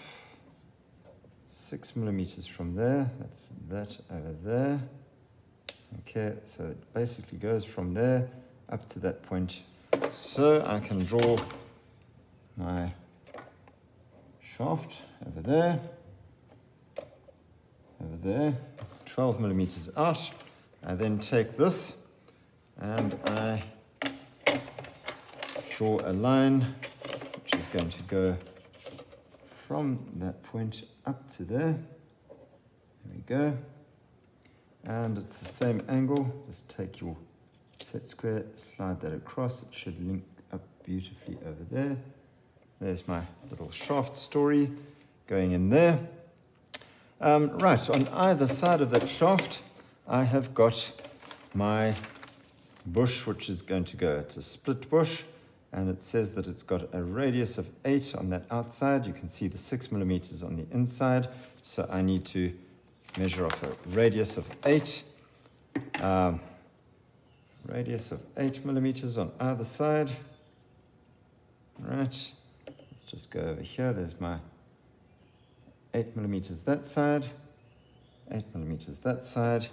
six millimeters from there, that's that over there. Okay, so it basically goes from there up to that point. So I can draw my shaft over there, over there, it's 12 millimeters out. I then take this and I draw a line going to go from that point up to there. There we go. And it's the same angle. Just take your set square, slide that across. It should link up beautifully over there. There's my little shaft story going in there. Um, right, on either side of that shaft, I have got my bush, which is going to go. It's a split bush and it says that it's got a radius of 8 on that outside. You can see the 6 millimeters on the inside. So I need to measure off a radius of 8. Um, radius of 8 millimeters on either side. Right, let's just go over here. There's my 8 millimeters that side, 8 millimeters that side,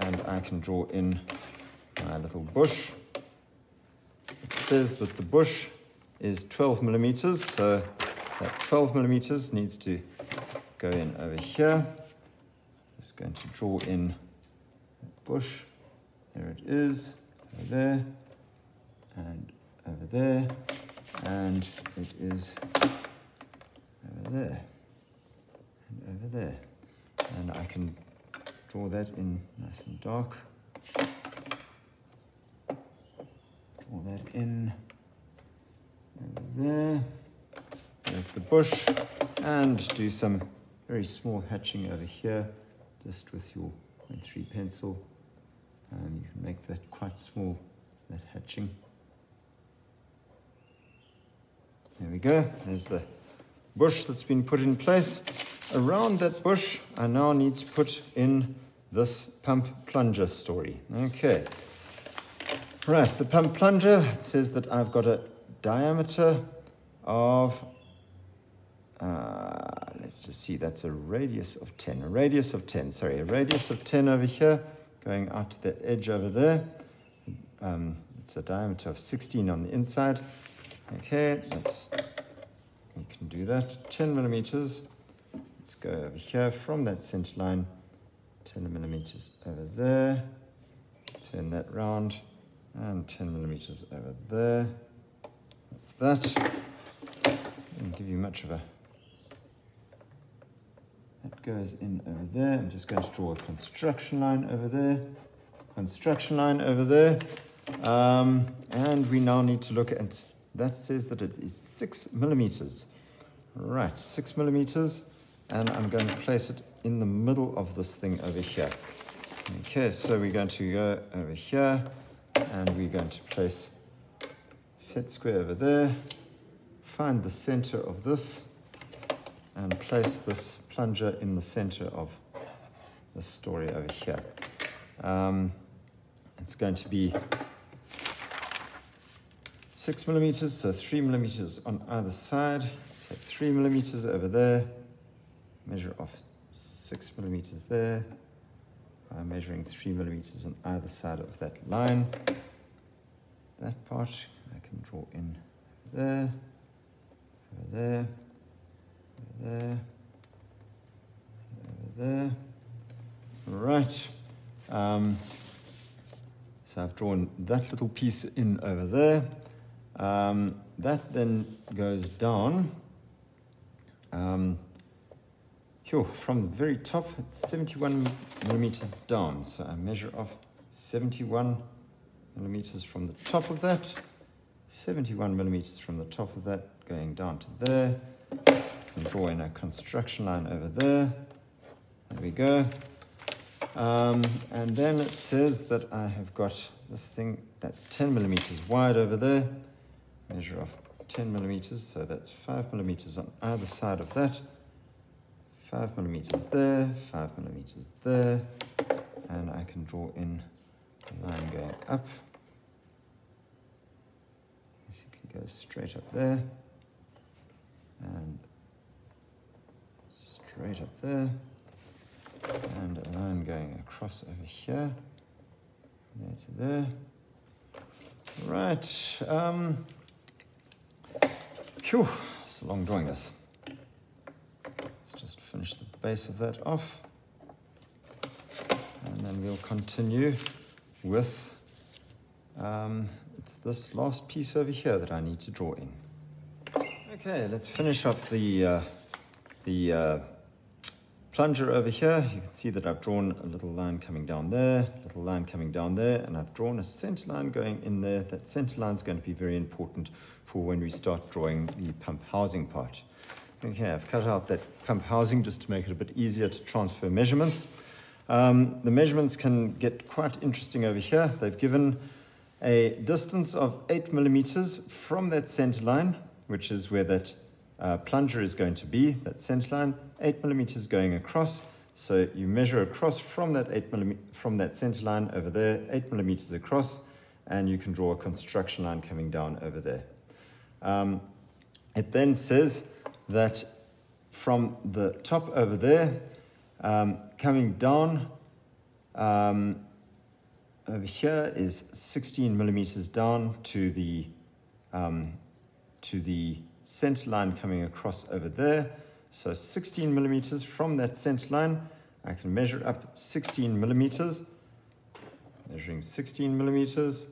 and I can draw in my little bush says that the bush is 12 millimeters, so that 12 millimeters needs to go in over here. Just going to draw in that bush. There it is, over there, and over there, and it is over there, and over there. And I can draw that in nice and dark. Pull that in there. There's the bush. And do some very small hatching over here, just with your 0.3 pencil. And you can make that quite small, that hatching. There we go. There's the bush that's been put in place. Around that bush, I now need to put in this pump plunger story. Okay. Right, the pump plunger says that I've got a diameter of, uh, let's just see, that's a radius of 10, a radius of 10, sorry, a radius of 10 over here, going out to the edge over there. Um, it's a diameter of 16 on the inside. Okay, let's, we can do that, 10 millimeters. Let's go over here from that center line, 10 millimeters over there, turn that round, and 10 millimeters over there. That's that. Didn't give you much of a. That goes in over there. I'm just going to draw a construction line over there. Construction line over there. Um, and we now need to look at, that says that it is six millimeters. Right, six millimeters. And I'm going to place it in the middle of this thing over here. Okay, so we're going to go over here and we're going to place set square over there, find the center of this, and place this plunger in the center of the story over here. Um, it's going to be six millimeters, so three millimeters on either side. Take three millimeters over there, measure off six millimeters there, by measuring three millimeters on either side of that line. That part I can draw in there, over there, over there, over there. Right. Um, so I've drawn that little piece in over there. Um, that then goes down. Um, from the very top, it's 71 millimeters down. So I measure off 71 millimeters from the top of that, 71 millimeters from the top of that, going down to there. Can draw in a construction line over there. There we go. Um, and then it says that I have got this thing that's 10 millimeters wide over there. Measure off 10 millimeters, so that's 5 millimeters on either side of that. 5 millimeters there, 5 millimeters there, and I can draw in a line going up. You can go straight up there, and straight up there and a line going across over here, there to there. Right, um, phew, it's a long drawing this. Finish the base of that off. And then we'll continue with, um, it's this last piece over here that I need to draw in. Okay, let's finish up the, uh, the uh, plunger over here, you can see that I've drawn a little line coming down there, little line coming down there, and I've drawn a center line going in there. That center line is going to be very important for when we start drawing the pump housing part. Okay, I've cut out that pump housing just to make it a bit easier to transfer measurements. Um, the measurements can get quite interesting over here. They've given a distance of 8 millimeters from that center line, which is where that uh, plunger is going to be, that center line, 8 millimeters going across. So you measure across from that 8 millimeter, from that center line over there, 8 millimeters across, and you can draw a construction line coming down over there. Um, it then says that from the top over there, um, coming down um, over here is 16 millimeters down to the um, to the center line coming across over there. So 16 millimeters from that center line, I can measure up 16 millimeters, measuring 16 millimeters,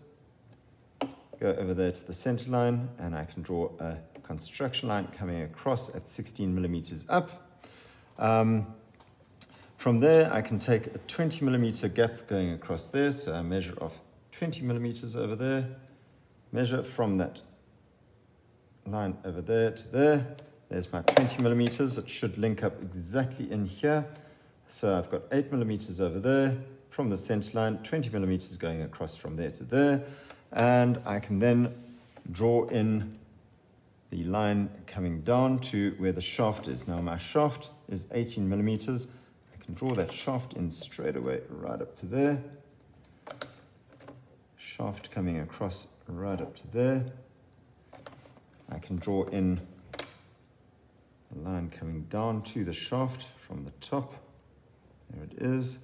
go over there to the center line, and I can draw a construction line coming across at 16 millimeters up. Um, from there, I can take a 20 millimeter gap going across there, so I measure off 20 millimeters over there, measure from that line over there to there. There's my 20 millimeters. It should link up exactly in here. So I've got 8 millimeters over there from the center line, 20 millimeters going across from there to there. And I can then draw in the line coming down to where the shaft is. Now my shaft is 18 millimeters. I can draw that shaft in straight away right up to there. Shaft coming across right up to there. I can draw in a line coming down to the shaft from the top. There it is.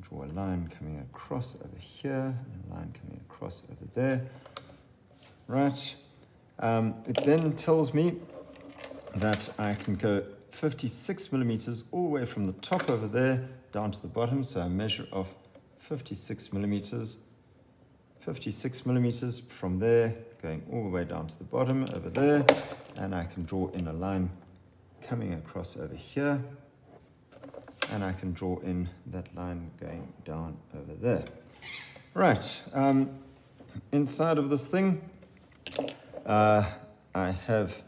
Draw a line coming across over here, and a line coming across over there. Right. Um, it then tells me that I can go 56 millimeters all the way from the top over there down to the bottom. So I measure off 56 millimeters 56 millimeters from there, going all the way down to the bottom over there. And I can draw in a line coming across over here. And I can draw in that line going down over there. Right, um, inside of this thing, uh, I have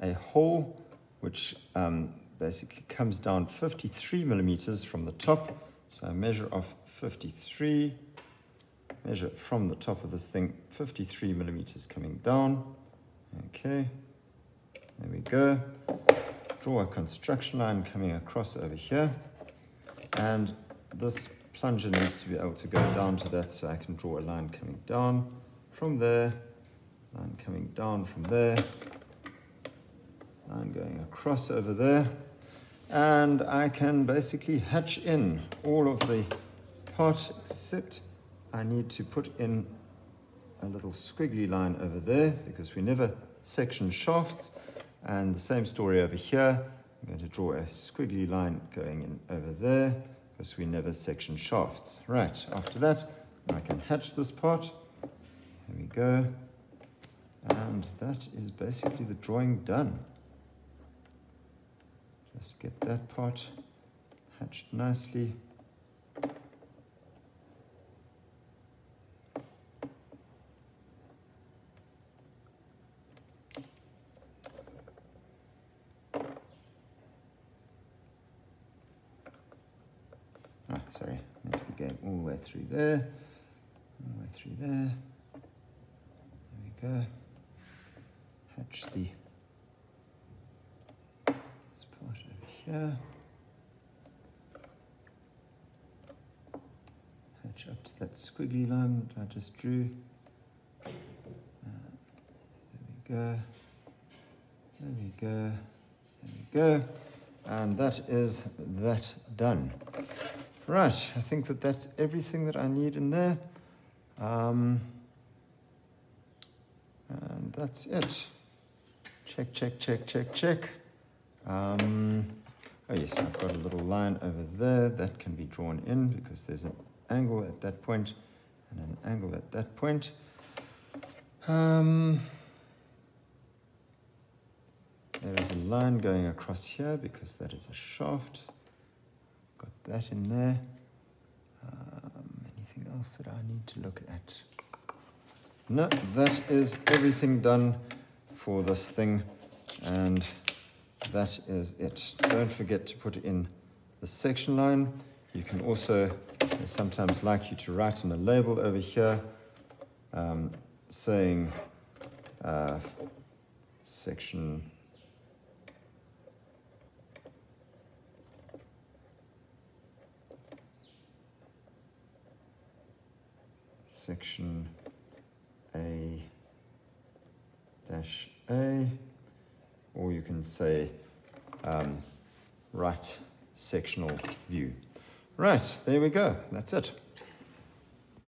a hole which um, basically comes down 53 millimeters from the top. So I measure off 53 measure from the top of this thing 53 millimeters coming down. Okay there we go. Draw a construction line coming across over here. And this plunger needs to be able to go down to that so I can draw a line coming down from there line coming down from there line going across over there and I can basically hatch in all of the part except I need to put in a little squiggly line over there because we never section shafts. And the same story over here. I'm going to draw a squiggly line going in over there because we never section shafts. Right, after that, I can hatch this part. There we go. And that is basically the drawing done. Just get that part hatched nicely. Ah, sorry, need to be going all the way through there, all the way through there. There we go. Hatch the this part over here. Hatch up to that squiggly line that I just drew. Uh, there we go. There we go. There we go. And that is that done. Right, I think that that's everything that I need in there. Um, and that's it. Check, check, check, check, check. Um, oh yes, I've got a little line over there that can be drawn in because there's an angle at that point and an angle at that point. Um, there is a line going across here because that is a shaft. Got that in there. Um, anything else that I need to look at? No, that is everything done for this thing. And that is it. Don't forget to put in the section line. You can also, they sometimes like you to write in a label over here um, saying uh, section section A dash A, or you can say um, right sectional view. Right, there we go. That's it.